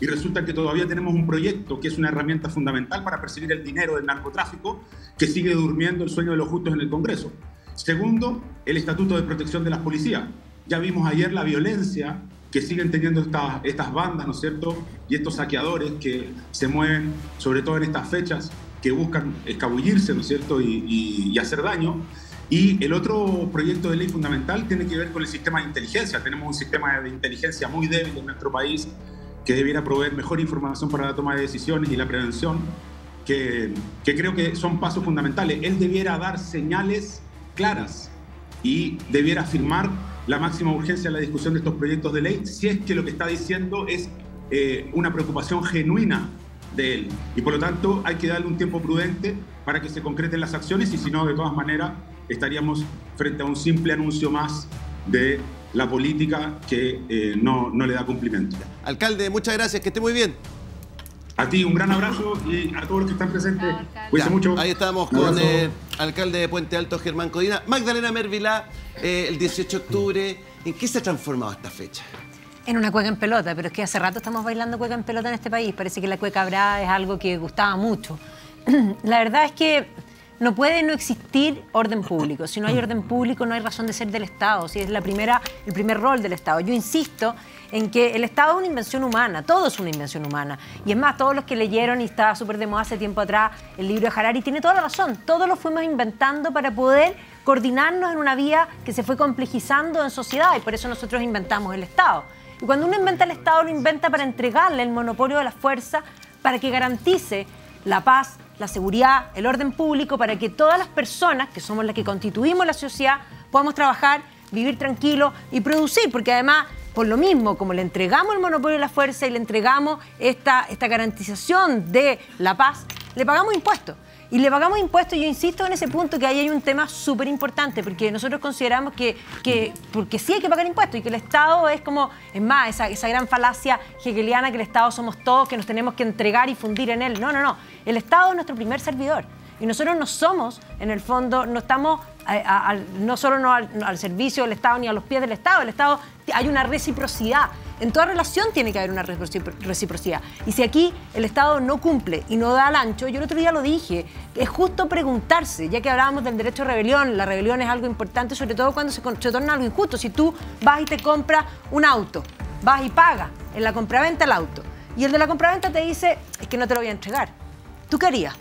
y resulta que todavía tenemos un proyecto que es una herramienta fundamental para perseguir el dinero del narcotráfico que sigue durmiendo el sueño de los justos en el Congreso. Segundo, el Estatuto de Protección de las Policías. Ya vimos ayer la violencia que siguen teniendo estas, estas bandas, ¿no es cierto? Y estos saqueadores que se mueven, sobre todo en estas fechas, que buscan escabullirse, ¿no es cierto? Y, y- y hacer daño. Y el otro proyecto de ley fundamental tiene que ver con el sistema de inteligencia. Tenemos un sistema de inteligencia muy débil en nuestro país que debiera proveer mejor información para la toma de decisiones y la prevención, que, que creo que son pasos fundamentales. Él debiera dar señales claras y debiera afirmar la máxima urgencia en la discusión de estos proyectos de ley si es que lo que está diciendo es eh, una preocupación genuina de él. Y por lo tanto hay que darle un tiempo prudente para que se concreten las acciones y si no, de todas maneras, estaríamos frente a un simple anuncio más de la política que eh, no, no le da cumplimiento. Alcalde, muchas gracias, que esté muy bien. A ti un gran abrazo y a todos los que están presentes. Cuídense Ya, mucho. Ahí estamos con el alcalde de Puente Alto, Germán Codina. Magdalena Mervilá, eh, el 18 de octubre. ¿En qué se ha transformado esta fecha? En una cueca en pelota, pero es que hace rato estamos bailando cueca en pelota en este país. Parece que la cueca brava es algo que gustaba mucho. La verdad es que no puede no existir orden público. Si no hay orden público, no hay razón de ser del Estado. Si es la primera, el primer rol del Estado. Yo insisto en que el Estado es una invención humana, todo es una invención humana. Y es más, todos los que leyeron, y estaba súper de moda hace tiempo atrás, el libro de Harari, tiene toda la razón. Todos lo fuimos inventando para poder coordinarnos en una vía que se fue complejizando en sociedad y por eso nosotros inventamos el Estado. Y cuando uno inventa el Estado, lo inventa para entregarle el monopolio de la fuerza para que garantice la paz, la seguridad, el orden público, para que todas las personas, que somos las que constituimos la sociedad, podamos trabajar, vivir tranquilos y producir, porque además, por lo mismo, como le entregamos el monopolio de la fuerza y le entregamos esta, esta garantización de la paz, le pagamos impuestos. Y le pagamos impuestos, yo insisto en ese punto que ahí hay un tema súper importante, porque nosotros consideramos que, que, porque sí hay que pagar impuestos y que el Estado es como, es más, esa, esa gran falacia hegeliana que el Estado somos todos, que nos tenemos que entregar y fundir en él. No, no, no. El Estado es nuestro primer servidor. Y nosotros no somos, en el fondo, no estamos no solo no al, al servicio del Estado ni a los pies del Estado. El Estado, hay una reciprocidad. En toda relación tiene que haber una recipro- reciprocidad. Y si aquí el Estado no cumple y no da al ancho, yo el otro día lo dije, es justo preguntarse, ya que hablábamos del derecho a rebelión, la rebelión es algo importante, sobre todo cuando se, se torna algo injusto. Si tú vas y te compras un auto, vas y pagas en la compraventa el auto, y el de la compraventa te dice, es que no te lo voy a entregar. ¿Tú qué harías?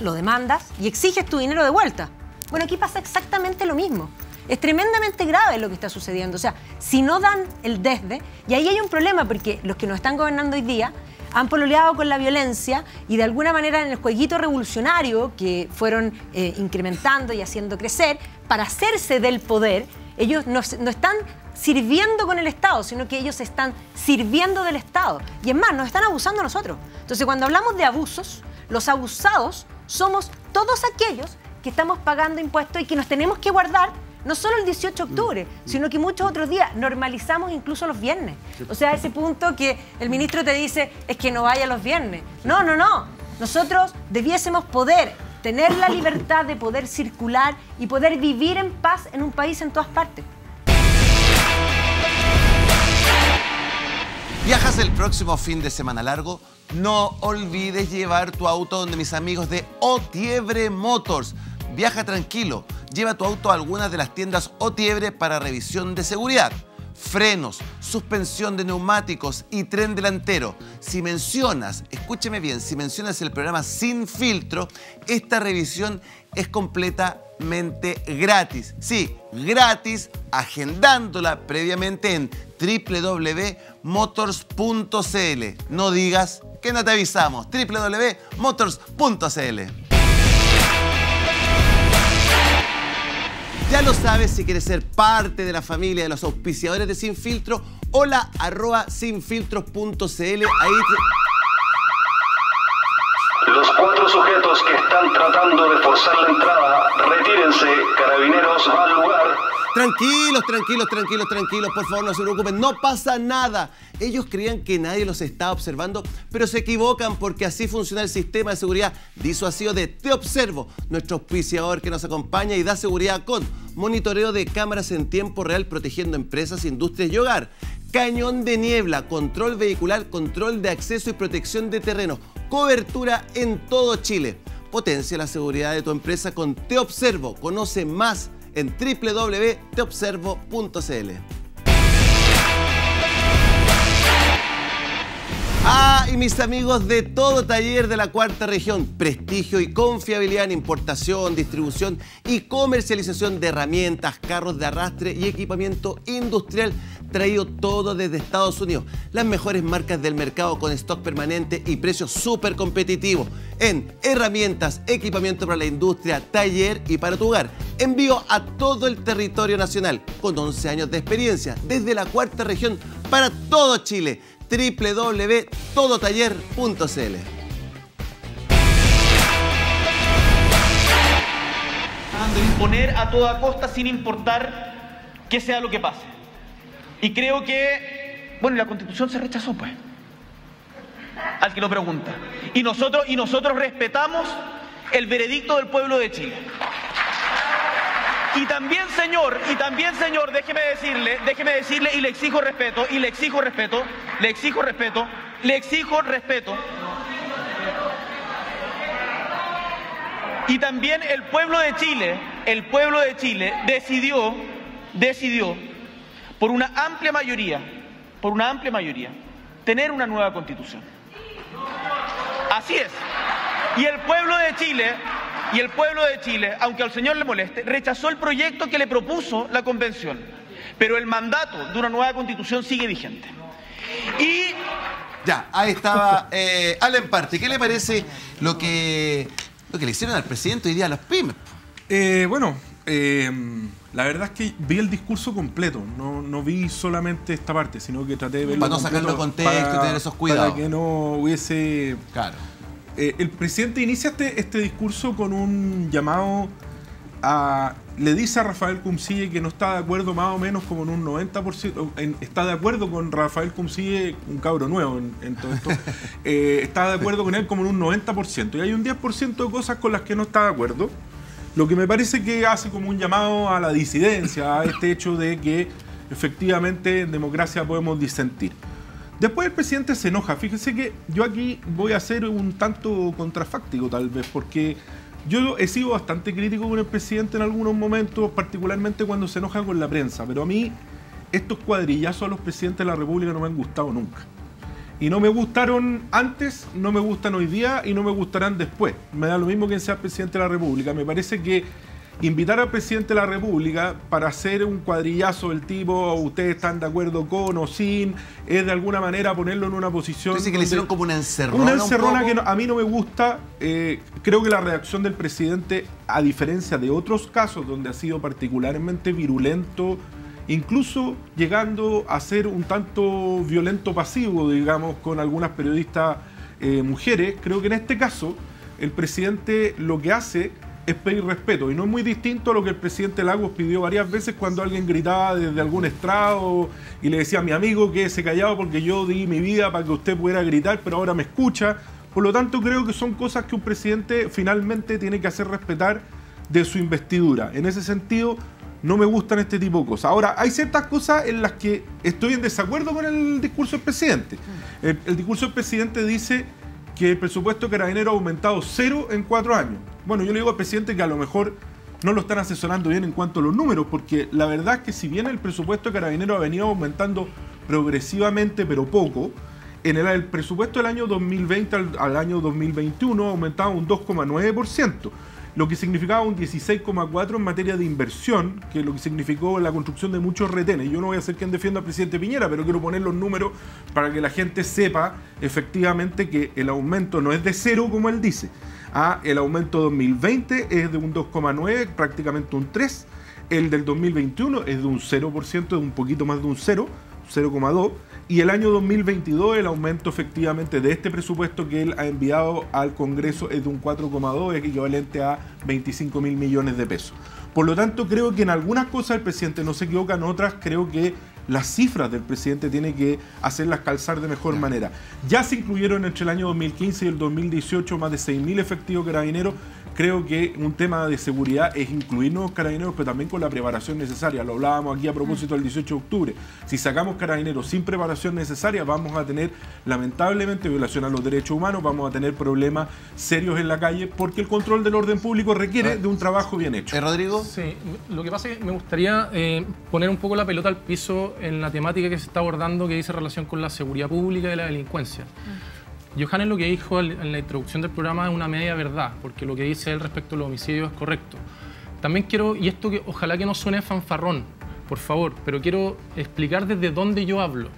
Lo demandas y exiges tu dinero de vuelta. Bueno, aquí pasa exactamente lo mismo. Es tremendamente grave lo que está sucediendo. O sea, si no dan el desde, y ahí hay un problema porque los que nos están gobernando hoy día han pololeado con la violencia y de alguna manera en el jueguito revolucionario que fueron eh, incrementando y haciendo crecer, para hacerse del poder, ellos no, no están sirviendo con el Estado, sino que ellos están sirviendo del Estado. Y es más, nos están abusando a nosotros. Entonces, cuando hablamos de abusos, los abusados somos todos aquellos que estamos pagando impuestos y que nos tenemos que guardar no solo el 18 de octubre, sino que muchos otros días. Normalizamos incluso los viernes. O sea, ese punto que el ministro te dice es que no vaya los viernes. No, no, no. Nosotros debiésemos poder tener la libertad de poder circular y poder vivir en paz en un país en todas partes. ¿Viajas el próximo fin de semana largo? No olvides llevar tu auto donde mis amigos de Otiebre Motors. Viaja tranquilo. Lleva tu auto a algunas de las tiendas Otiebre para revisión de seguridad. Frenos, suspensión de neumáticos y tren delantero. Si mencionas, escúcheme bien, si mencionas el programa Sin Filtro, esta revisión es completamente gratis. Sí, gratis, agendándola previamente en www.motors.cl. No digas que no te avisamos. www.motors.cl. Ya lo sabes si quieres ser parte de la familia de los auspiciadores de Sin Filtro. Hola arroba sinfiltros.cl. Ahí te- Los cuatro sujetos que están tratando de forzar la entrada, retírense, carabineros va al lugar. Tranquilos, tranquilos, tranquilos, tranquilos, por favor, no se preocupen, no pasa nada. Ellos creían que nadie los estaba observando, pero se equivocan porque así funciona el sistema de seguridad disuasivo de Te Observo, nuestro auspiciador que nos acompaña y da seguridad con monitoreo de cámaras en tiempo real protegiendo empresas, industrias y hogar. Cañón de niebla, control vehicular, control de acceso y protección de terreno, cobertura en todo Chile. Potencia la seguridad de tu empresa con Te Observo. Conoce más en www.teobservo.cl. Ah, y mis amigos de todo taller de la cuarta región, prestigio y confiabilidad en importación, distribución y comercialización de herramientas, carros de arrastre y equipamiento industrial, traído todo desde Estados Unidos. Las mejores marcas del mercado con stock permanente y precios súper competitivos en herramientas, equipamiento para la industria, taller y para tu hogar. Envío a todo el territorio nacional con 11 años de experiencia desde la cuarta región para todo Chile www.todotaller.cl. de imponer a toda costa sin importar que sea lo que pase. Y creo que, bueno, la constitución se rechazó, pues, al que lo pregunta. Y nosotros, y nosotros respetamos el veredicto del pueblo de Chile. Y también, señor, y también, señor, déjeme decirle, déjeme decirle, y le exijo respeto, y le exijo respeto, le exijo respeto, le exijo respeto. Y también el pueblo de Chile, el pueblo de Chile decidió, decidió, por una amplia mayoría, por una amplia mayoría, tener una nueva constitución. Así es. Y el pueblo de Chile, y el pueblo de Chile, aunque al señor le moleste, rechazó el proyecto que le propuso la convención. Pero el mandato de una nueva constitución sigue vigente. Y Ya, ahí estaba eh, Alan Parte. ¿Qué le parece lo que, lo que le hicieron al presidente hoy día a los pymes? Eh, bueno, eh, la verdad es que vi el discurso completo, no, no vi solamente esta parte, sino que traté de verlo Para no sacarlo de contexto y tener esos cuidados. Para que no hubiese... Claro. Eh, el presidente inicia este, este discurso con un llamado a... Le dice a Rafael Cumcille que no está de acuerdo más o menos como en un 90%, en- está de acuerdo con Rafael Cumcille, un cabro nuevo en, en todo esto, eh, está de acuerdo con él como en un 90%. Y hay un 10% de cosas con las que no está de acuerdo. Lo que me parece que hace como un llamado a la disidencia, a este hecho de que efectivamente en democracia podemos disentir. Después el presidente se enoja. Fíjese que yo aquí voy a ser un tanto contrafáctico tal vez, porque yo he sido bastante crítico con el presidente en algunos momentos, particularmente cuando se enoja con la prensa, pero a mí estos cuadrillazos a los presidentes de la República no me han gustado nunca. Y no me gustaron antes, no me gustan hoy día y no me gustarán después. Me da lo mismo que sea presidente de la República. Me parece que invitar al presidente de la República para hacer un cuadrillazo del tipo ustedes están de acuerdo con o sin, es de alguna manera ponerlo en una posición. Dice que le hicieron como una encerrona. una un encerrona que no- a mí no me gusta. eh, creo que la reacción del presidente, a diferencia de otros casos donde ha sido particularmente virulento, incluso llegando a ser un tanto violento pasivo, digamos, con algunas periodistas eh, mujeres, creo que en este caso el presidente lo que hace es pedir respeto y no es muy distinto a lo que el presidente Lagos pidió varias veces cuando alguien gritaba desde algún estrado y le decía a mi amigo que se callado porque yo di mi vida para que usted pudiera gritar, pero ahora me escucha. Por lo tanto, creo que son cosas que un presidente finalmente tiene que hacer respetar de su investidura. En ese sentido, no me gustan este tipo de cosas. Ahora, hay ciertas cosas en las que estoy en desacuerdo con el discurso del presidente. El, discurso del presidente dice que el presupuesto carabinero ha aumentado cero en cuatro años. Bueno, yo le digo al presidente que a lo mejor no lo están asesorando bien en cuanto a los números, porque la verdad es que si bien el presupuesto de carabinero ha venido aumentando progresivamente, pero poco, en el, el presupuesto del año 2020 al, al año 2021 aumentaba un 2,9%, lo que significaba un 16,4% en materia de inversión, que es lo que significó la construcción de muchos retenes. Yo no voy a ser quien defienda al presidente Piñera, pero quiero poner los números para que la gente sepa efectivamente que el aumento no es de cero como él dice. Ah, el aumento 2020 es de un 2,9, prácticamente un 3. El del 2021 es de un 0%, de un poquito más de un 0, 0,2. Y el año 2022 el aumento efectivamente de este presupuesto que él ha enviado al Congreso es de un 4,2, es equivalente a 25 mil millones de pesos. Por lo tanto, creo que en algunas cosas el presidente no se equivoca, en otras creo que las cifras del presidente tiene que hacerlas calzar de mejor manera. Ya se incluyeron entre el año 2015 y el 2018 más de 6.000 efectivos carabineros. Creo que un tema de seguridad es incluir nuevos carabineros, pero también con la preparación necesaria. Lo hablábamos aquí a propósito del 18 de octubre. Si sacamos carabineros sin preparación necesaria, vamos a tener lamentablemente violación a los derechos humanos, vamos a tener problemas serios en la calle, porque el control del orden público requiere de un trabajo bien hecho. Rodrigo? Sí, lo que pasa es que me gustaría eh, poner un poco la pelota al piso en la temática que se está abordando que dice relación con la seguridad pública y la delincuencia. Johannes lo que dijo en la introducción del programa es una media verdad, porque lo que dice él respecto al homicidio es correcto. También quiero, y esto que ojalá que no suene fanfarrón, por favor, pero quiero explicar desde dónde yo hablo.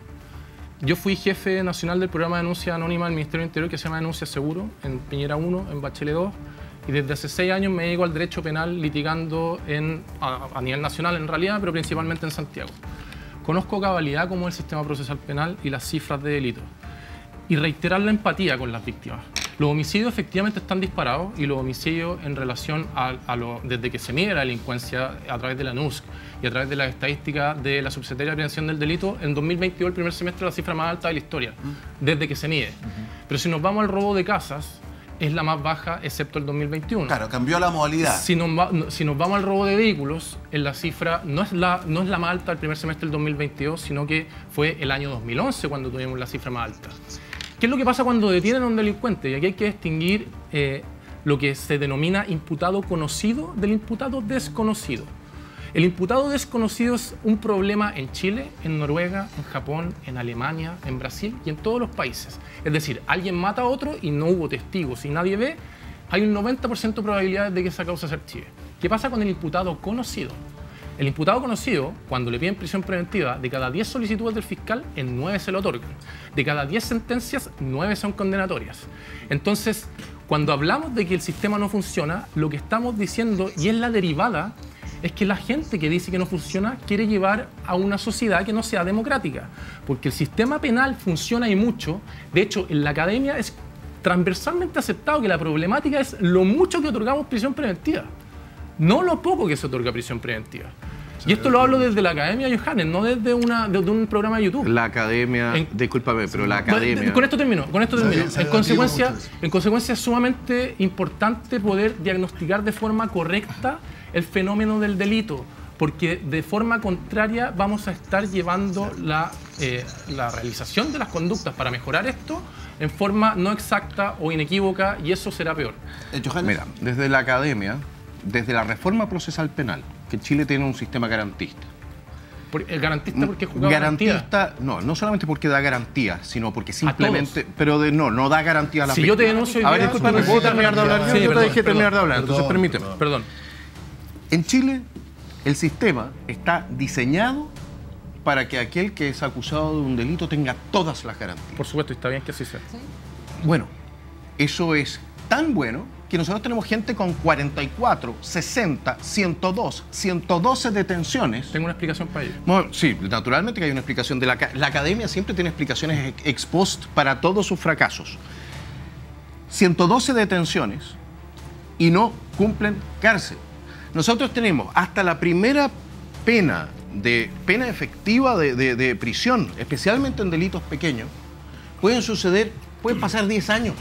Yo fui jefe nacional del programa de denuncia anónima del Ministerio del Interior que se llama Denuncia Seguro, en Piñera 1, en Bachelet 2, y desde hace seis años me dedico al derecho penal litigando en, a, a nivel nacional en realidad, pero principalmente en Santiago. Conozco a cabalidad cómo es el sistema procesal penal y las cifras de delitos. Y reiterar la empatía con las víctimas. Los homicidios efectivamente están disparados y los homicidios en relación a, a lo, desde que se mide la delincuencia a través de la NUSC y a través de las estadísticas de la Subsecretaría de Prevención del Delito, en 2022 el primer semestre la cifra más alta de la historia, desde que se mide. Pero si nos vamos al robo de casas, es la más baja excepto el 2021. Claro, cambió la modalidad. Si nos, va- no- si nos vamos al robo de vehículos, en la cifra no es la, no es la más alta del primer semestre del 2022, sino que fue el año 2011 cuando tuvimos la cifra más alta. ¿Qué es lo que pasa cuando detienen a un delincuente? Y aquí hay que distinguir eh, lo que se denomina imputado conocido del imputado desconocido. El imputado desconocido es un problema en Chile, en Noruega, en Japón, en Alemania, en Brasil y en todos los países. Es decir, alguien mata a otro y no hubo testigos y nadie ve, hay un 90% de probabilidades de que esa causa se archive. ¿Qué pasa con el imputado conocido? El imputado conocido, cuando le piden prisión preventiva, de cada 10 solicitudes del fiscal, en 9 se lo otorgan. De cada 10 sentencias, 9 son condenatorias. Entonces, cuando hablamos de que el sistema no funciona, lo que estamos diciendo, y es la derivada, es que la gente que dice que no funciona quiere llevar a una sociedad que no sea democrática. Porque el sistema penal funciona y mucho. De hecho, en la academia es transversalmente aceptado que la problemática es lo mucho que otorgamos prisión preventiva, no lo poco que se otorga prisión preventiva. Y esto lo hablo desde la academia, Johannes, no desde, una, desde un programa de YouTube. La academia, discúlpame, pero la academia. Con esto termino, con esto termino. En consecuencia, en consecuencia es sumamente importante poder diagnosticar de forma correcta el fenómeno del delito. porque de forma contraria vamos a estar llevando la, eh, la realización de las conductas para mejorar esto en forma no exacta o inequívoca y eso será peor. Mira, desde la academia, desde la reforma procesal penal, que Chile tiene un sistema garantista. el garantista porque jugaba garantista, no, no solamente porque da garantía, sino porque simplemente, pero de, no, no da garantía a la Si yo te denuncio A ver, discúlpame, tú ¿puedo terminar de hablar? yo Sí, te perdón, dejé terminar de perdón, hablar, entonces perdón, permíteme. Perdón. En Chile, el sistema está diseñado para que aquel que es acusado de un delito tenga todas las garantías. Por supuesto, y está bien que así sea. Bueno, eso es tan bueno que nosotros tenemos gente con 44, 60, 102, 112 detenciones. Tengo una explicación para ello. Bueno, sí, naturalmente que hay una explicación. De la, ca- la academia siempre tiene explicaciones ex- ex post para todos sus fracasos. 112 detenciones y no cumplen cárcel. Nosotros tenemos hasta la primera pena de pena efectiva de, prisión, especialmente en delitos pequeños, pueden suceder, pueden pasar 10 años.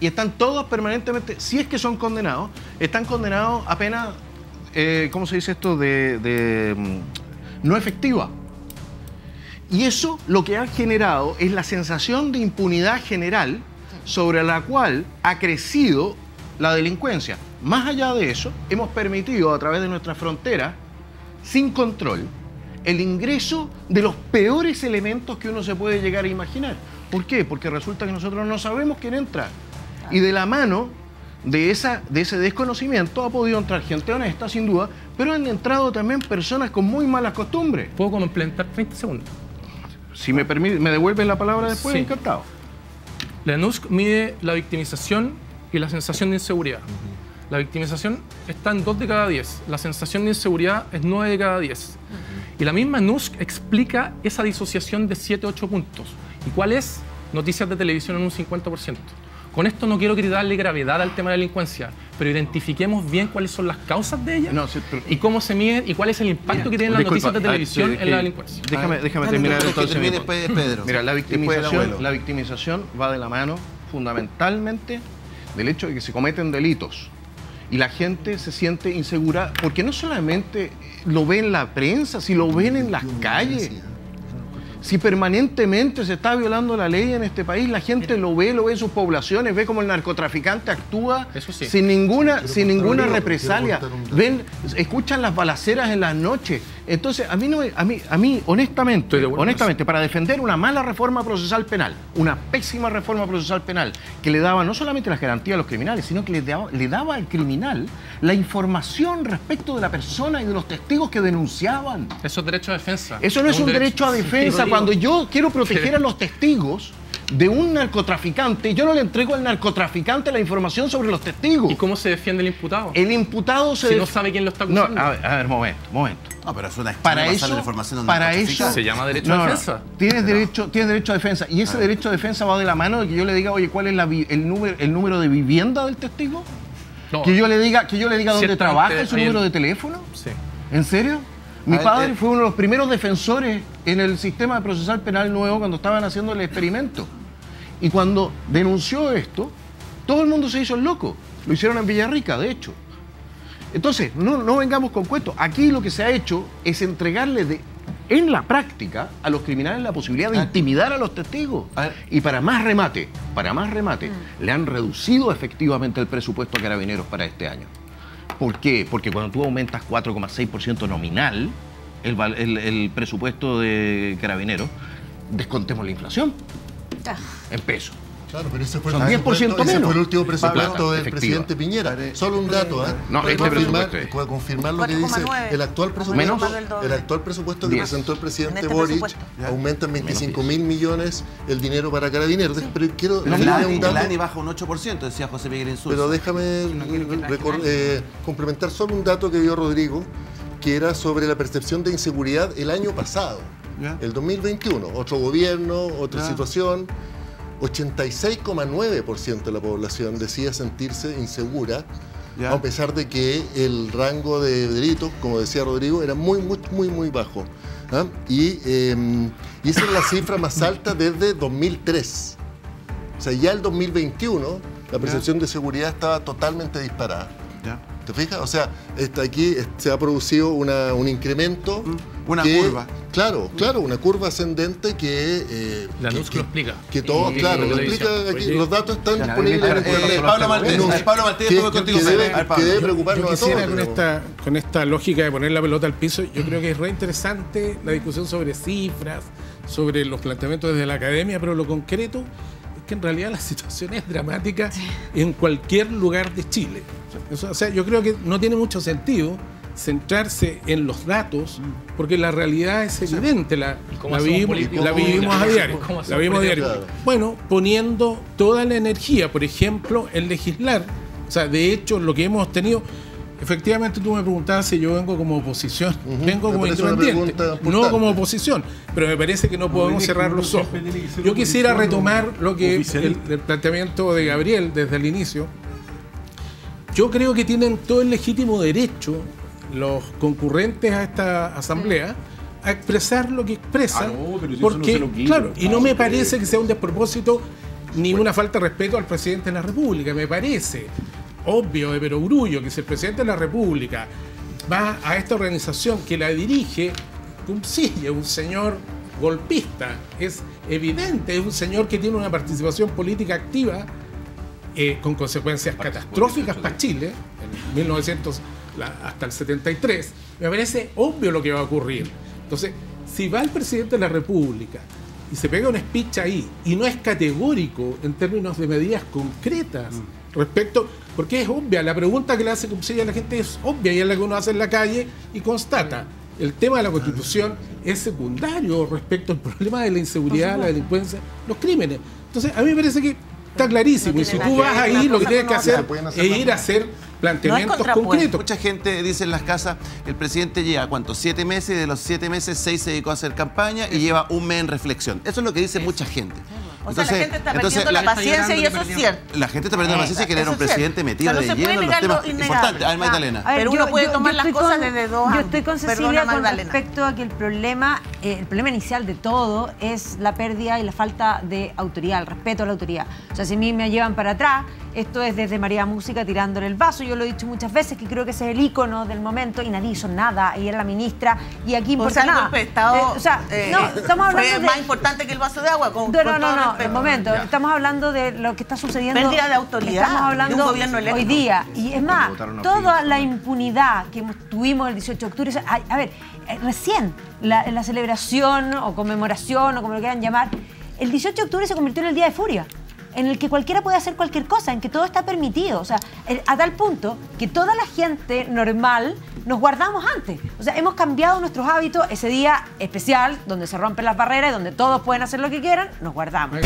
Y están todos permanentemente, si es que son condenados, están condenados a pena, eh, ¿cómo se dice esto? De, de, mm, no efectiva. Y eso lo que ha generado es la sensación de impunidad general sobre la cual ha crecido la delincuencia. Más allá de eso, hemos permitido a través de nuestra frontera, sin control, el ingreso de los peores elementos que uno se puede llegar a imaginar. ¿Por qué? Porque resulta que nosotros no sabemos quién entra. Y de la mano de, esa, de ese desconocimiento ha podido entrar gente honesta, sin duda, pero han entrado también personas con muy malas costumbres. ¿Puedo complementar 30 segundos? Si me, permite, me devuelven la palabra después, Sí. encantado. La NUSC mide la victimización y la sensación de inseguridad. La victimización está en 2 de cada 10. La sensación de inseguridad es 9 de cada 10. Y la misma NUSC explica esa disociación de 7-8 puntos. ¿Y cuál es? Noticias de televisión en un 50%. Con esto no quiero darle gravedad al tema de la delincuencia, pero identifiquemos bien cuáles son las causas de ella y cómo se miden y cuál es el impacto que tienen las Disculpa, noticias de ver, televisión sí, en la eh, delincuencia. Déjame, déjame Dale, terminar dale, entonces. que después Pedro. Mira, la victimización, abuelo. la victimización va de la mano fundamentalmente del hecho de que se cometen delitos y la gente se siente insegura porque no solamente lo ve en la prensa, si lo ven en las calles. Si permanentemente se está violando la ley en este país, la gente lo ve, lo ve en sus poblaciones, ve cómo el narcotraficante actúa sí. sin ninguna, sin ninguna represalia. Ven, escuchan las balaceras en las noches. Entonces, a mí, no, a mí, a mí honestamente, honestamente, para defender una mala reforma procesal penal, una pésima reforma procesal penal, que le daba no solamente las garantías a los criminales, sino que le daba, le daba al criminal la información respecto de la persona y de los testigos que denunciaban. Eso es derecho a defensa. Eso no es un derecho a defensa. Cuando yo quiero proteger a los testigos de un narcotraficante, yo no le entrego al narcotraficante la información sobre los testigos. ¿Y cómo se defiende el imputado? El imputado se Si def- no sabe quién lo está No, acusando. a ver, a ver, momento, momento. No, pero es una Para eso, la información para eso Se llama derecho No, a no, defensa. Tienes derecho, tienes derecho a defensa y ese derecho a defensa va de la mano de que yo le diga, oye, ¿cuál es la vi- el número, el número de vivienda del testigo? No. Que yo le diga, que yo le diga dónde trabaja y su número de teléfono. Sí. ¿En serio? Mi A ver, padre eh, fue uno de los primeros defensores en el sistema procesal penal nuevo cuando estaban haciendo el experimento. Y cuando denunció esto, todo el mundo se hizo el loco. Lo hicieron en Villarrica, de hecho. Entonces, no, no vengamos con cuentos. Aquí lo que se ha hecho es entregarle de, en la práctica a los criminales la posibilidad de intimidar a los testigos. Y para más remate, para más remate, le han reducido efectivamente el presupuesto a carabineros para este año. ¿Por qué? Porque cuando tú aumentas 4,6% nominal el, el- el presupuesto de carabineros, descontemos la inflación en pesos. Claro, pero ese fue Son el 10% presupuesto- ese menos. fue el último presupuesto Plata del efectiva. presidente Piñera. Solo un dato, ¿eh? No, Puede este confirmar, puede confirmar lo que dice 4,9. el actual presupuesto. Menos. El actual presupuesto que 10. presentó el presidente En este Boric aumenta en 25 mil millones el dinero para carabineros. Pero quiero El decirle ANI, un el dato. ANI baja un 8%, decía José Miguel Insulza. Pero déjame recor- eh, complementar solo un dato que dio Rodrigo, que era sobre la percepción de inseguridad el año pasado, Ya. el 2021. Otro gobierno, otra Ya. situación. 86,9% de la población decía sentirse insegura, Ya. a pesar de que el rango de delitos, como decía Rodrigo, era muy, muy, muy, muy bajo. ¿ah? Y, eh, y esa es la cifra más alta desde 2003. O sea, ya el 2021 la percepción de seguridad estaba totalmente disparada. ¿Te fijas? O sea, está aquí se ha producido una- un incremento. Una que- curva. Claro, claro, una curva ascendente que. eh, La que- que- lo explica. Que todo, Y- claro, lo explica aquí. Oye, Los datos están Claro, disponibles en eh, eh, Pablo Martínez, eh, Pablo Martínez, que- contigo, que debe, A ver, Pablo. debe Yo- preocuparnos Yo a quisiera todos. con pero- esta, con esta lógica de poner la pelota al piso, yo creo que es re interesante la discusión sobre cifras, sobre los planteamientos desde la academia, pero lo concreto es que en realidad la situación es dramática en cualquier lugar de Chile. O sea, yo creo que no tiene mucho sentido centrarse en los datos, porque la realidad es evidente, la, vivimos, la vivimos a diario. ¿Cómo La vivimos a diario. Bueno, poniendo toda la energía, por ejemplo, en legislar. O sea, de hecho, lo que hemos tenido, efectivamente tú me preguntabas si yo vengo como oposición. Vengo como independiente, no como oposición. Pero me parece que no podemos cerrar los ojos. Yo quisiera retomar lo que el, el planteamiento de Gabriel desde el inicio. Yo creo que tienen todo el legítimo derecho los concurrentes a esta asamblea a expresar lo que expresan, Ah, no, pero no porque se lo quita. claro, y no me parece que sea un despropósito ni una falta de respeto al presidente de la República, me parece obvio de perogrullo que si el presidente de la República va a esta organización que la dirige, es un señor golpista, es evidente, es un señor que tiene una participación política activa eh, con consecuencias catastróficas para Chile, en 1900 la- hasta el 73, me parece obvio lo que va a ocurrir. Entonces, si va el presidente de la República y se pega un speech ahí y no es categórico en términos de medidas concretas respecto, porque es obvia, la pregunta que le hace Cumcilla a la gente es obvia y es la que uno hace en la calle y constata. El tema de la constitución es secundario respecto al problema de la inseguridad, la delincuencia, los crímenes. Entonces, a mí me parece que está clarísimo. y si tú vas ahí, lo que tienes que hacer es ir a hacer planteamientos concretos. Mucha gente dice en las casas, el presidente lleva, ¿cuánto? Siete meses y de los siete meses, seis se dedicó a hacer campaña y lleva un mes en reflexión. Eso es lo que dice mucha gente. O sea, la gente está perdiendo la paciencia y eso es cierto. La gente está perdiendo la paciencia y querer un presidente metido O sea, no de se puede lleno en los temas importantes. A ver, Ah. Magdalena. A ver, Pero yo- uno puede yo- tomar yo las cosas con- desde dos Yo ángulos. estoy con Perdona, Cecilia con respecto a que el problema, eh, el problema inicial de todo es la pérdida y la falta de autoridad, el respeto a la autoridad. O sea, si a mí me llevan para atrás, esto es desde María Música tirándole el vaso. Yo lo he dicho muchas veces que creo que ese es el ícono del momento y nadie hizo nada. Y era la ministra y aquí O importa sea, el nada. golpe de Estado Eh, o sea, eh, no, estamos fue hablando de... más importante que el vaso de agua. Con, No, con no, todo no, no, el momento. Ya. Estamos hablando de lo que está sucediendo. Pérdida de autoridad Estamos de un hablando gobierno electo. hoy día. Y es más, toda la impunidad que tuvimos el 18 de octubre. a ver, eh, recién la, la celebración o conmemoración o como lo quieran llamar, el 18 de octubre se convirtió en el día de furia en el que cualquiera puede hacer cualquier cosa, en que todo está permitido, o sea, a tal punto que toda la gente normal nos guardamos antes. O sea, hemos cambiado nuestros hábitos, ese día especial, donde se rompen las barreras y donde todos pueden hacer lo que quieran, nos guardamos.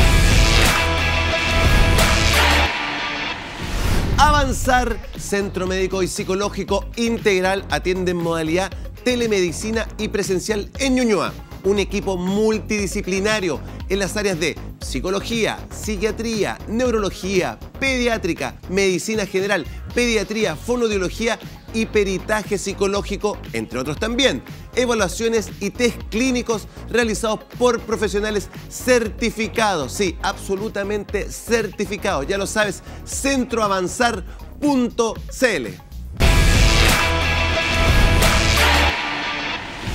Avanzar Centro Médico y Psicológico Integral atiende en modalidad telemedicina y presencial en Ñuñoa. Un equipo multidisciplinario en las áreas de psicología, psiquiatría, neurología, pediátrica, medicina general, pediatría, fonoaudiología y peritaje psicológico, entre otros también. Evaluaciones y test clínicos realizados por profesionales certificados. Sí, absolutamente certificados. Ya lo sabes, centroavanzar.cl.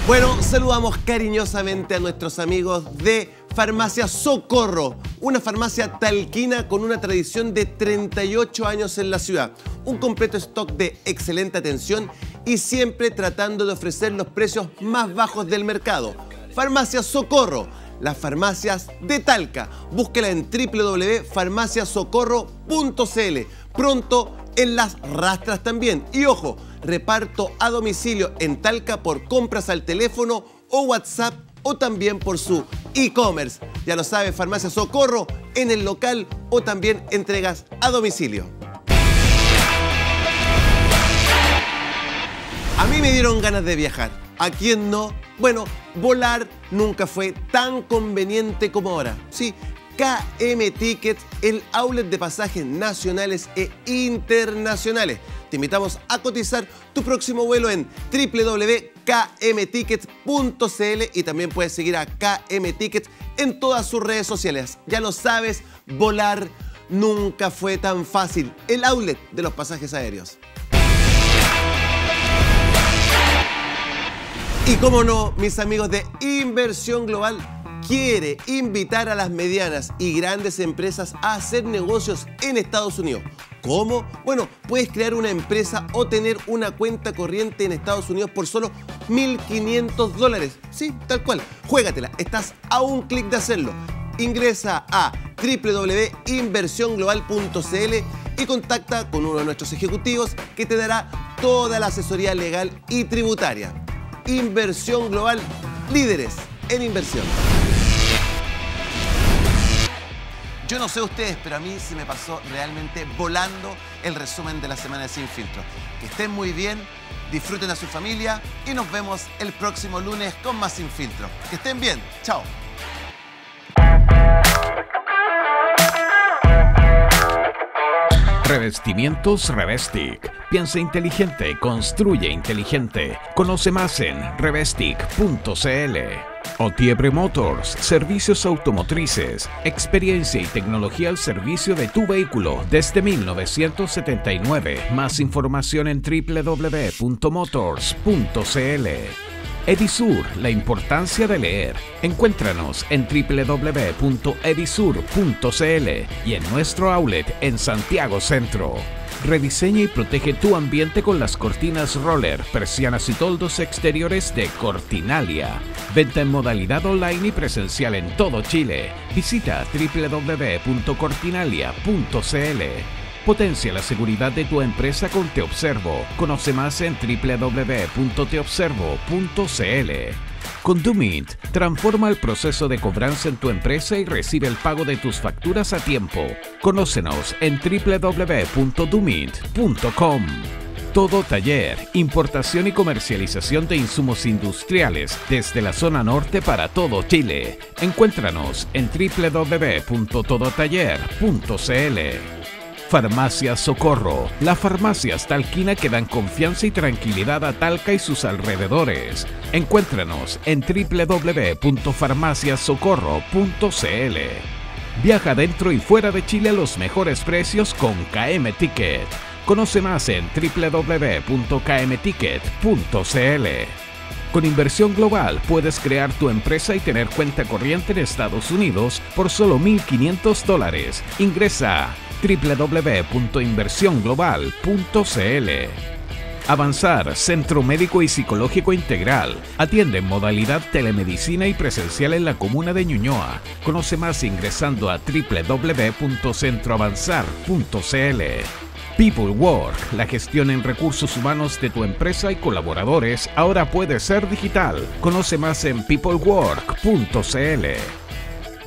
Bueno, saludamos cariñosamente a nuestros amigos de Farmacia Socorro, una farmacia talquina con una tradición de 38 años en la ciudad. Un completo stock de excelente atención y siempre tratando de ofrecer los precios más bajos del mercado. Farmacia Socorro, las farmacias de Talca. Búsquela en www.farmaciasocorro.cl. Pronto en las rastras también. Y ojo, reparto a domicilio en Talca por compras al teléfono o WhatsApp o también por su e-commerce. Ya lo sabe, Farmacia Socorro en el local o también entregas a domicilio. A mí me dieron ganas de viajar. ¿A quién no? Bueno, volar nunca fue tan conveniente como ahora. Sí, KM Tickets, el outlet de pasajes nacionales e internacionales. Te invitamos a cotizar tu próximo vuelo en www.kmtickets.cl y también puedes seguir a KM Tickets en todas sus redes sociales. Ya lo sabes, volar nunca fue tan fácil. El outlet de los pasajes aéreos. Y cómo no, mis amigos de Inversión Global quiere invitar a las medianas y grandes empresas a hacer negocios en Estados Unidos. ¿Cómo? Bueno, puedes crear una empresa o tener una cuenta corriente en Estados Unidos por solo 1.500 dólares. Sí, tal cual. Juégatela, estás a un clic de hacerlo. Ingresa a www.inversionglobal.cl y contacta con uno de nuestros ejecutivos que te dará toda la asesoría legal y tributaria. Inversión Global, líderes en inversión. Yo no sé ustedes, pero a mí se me pasó realmente volando el resumen de la semana de Sin Filtro. Que estén muy bien, disfruten a su familia y nos vemos el próximo lunes con más Sin Filtro. Que estén bien, chao. Revestimientos Revestic. Piensa inteligente, construye inteligente. Conoce más en revestic.cl. Otiebre Motors, servicios automotrices, experiencia y tecnología al servicio de tu vehículo desde 1979. Más información en www.motors.cl. Edisur, la importancia de leer. Encuéntranos en www.edisur.cl y en nuestro outlet en Santiago Centro. Rediseña y protege tu ambiente con las cortinas roller, persianas y toldos exteriores de Cortinalia. Venta en modalidad online y presencial en todo Chile. Visita www.cortinalia.cl. Potencia la seguridad de tu empresa con Te Observo. Conoce más en www.teobservo.cl. Con Dumint, transforma el proceso de cobranza en tu empresa y recibe el pago de tus facturas a tiempo. Conócenos en www.dumint.com. Todo taller, importación y comercialización de insumos industriales desde la zona norte para todo Chile. Encuéntranos en www.todotaller.cl. Farmacia Socorro, la farmacia talquina que dan confianza y tranquilidad a Talca y sus alrededores. Encuéntranos en www.farmaciasocorro.cl. Viaja dentro y fuera de Chile a los mejores precios con KM Ticket. Conoce más en www.kmticket.cl. Con inversión global puedes crear tu empresa y tener cuenta corriente en Estados Unidos por solo 1.500 dólares. Ingresa www.inversionglobal.cl. Avanzar, Centro Médico y Psicológico Integral. Atiende en modalidad telemedicina y presencial en la comuna de Ñuñoa. Conoce más ingresando a www.centroavanzar.cl. People Work, la gestión en recursos humanos de tu empresa y colaboradores ahora puede ser digital. Conoce más en peoplework.cl.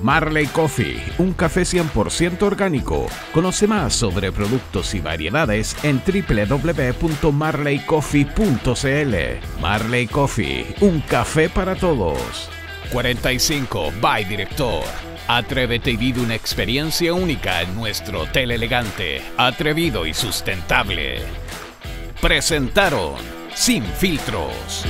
Marley Coffee, un café 100% orgánico. Conoce más sobre productos y variedades en www.marleycoffee.cl. Marley Coffee, un café para todos. 45 by Director. Atrévete y vive una experiencia única en nuestro hotel elegante, atrevido y sustentable. Presentaron Sin Filtros.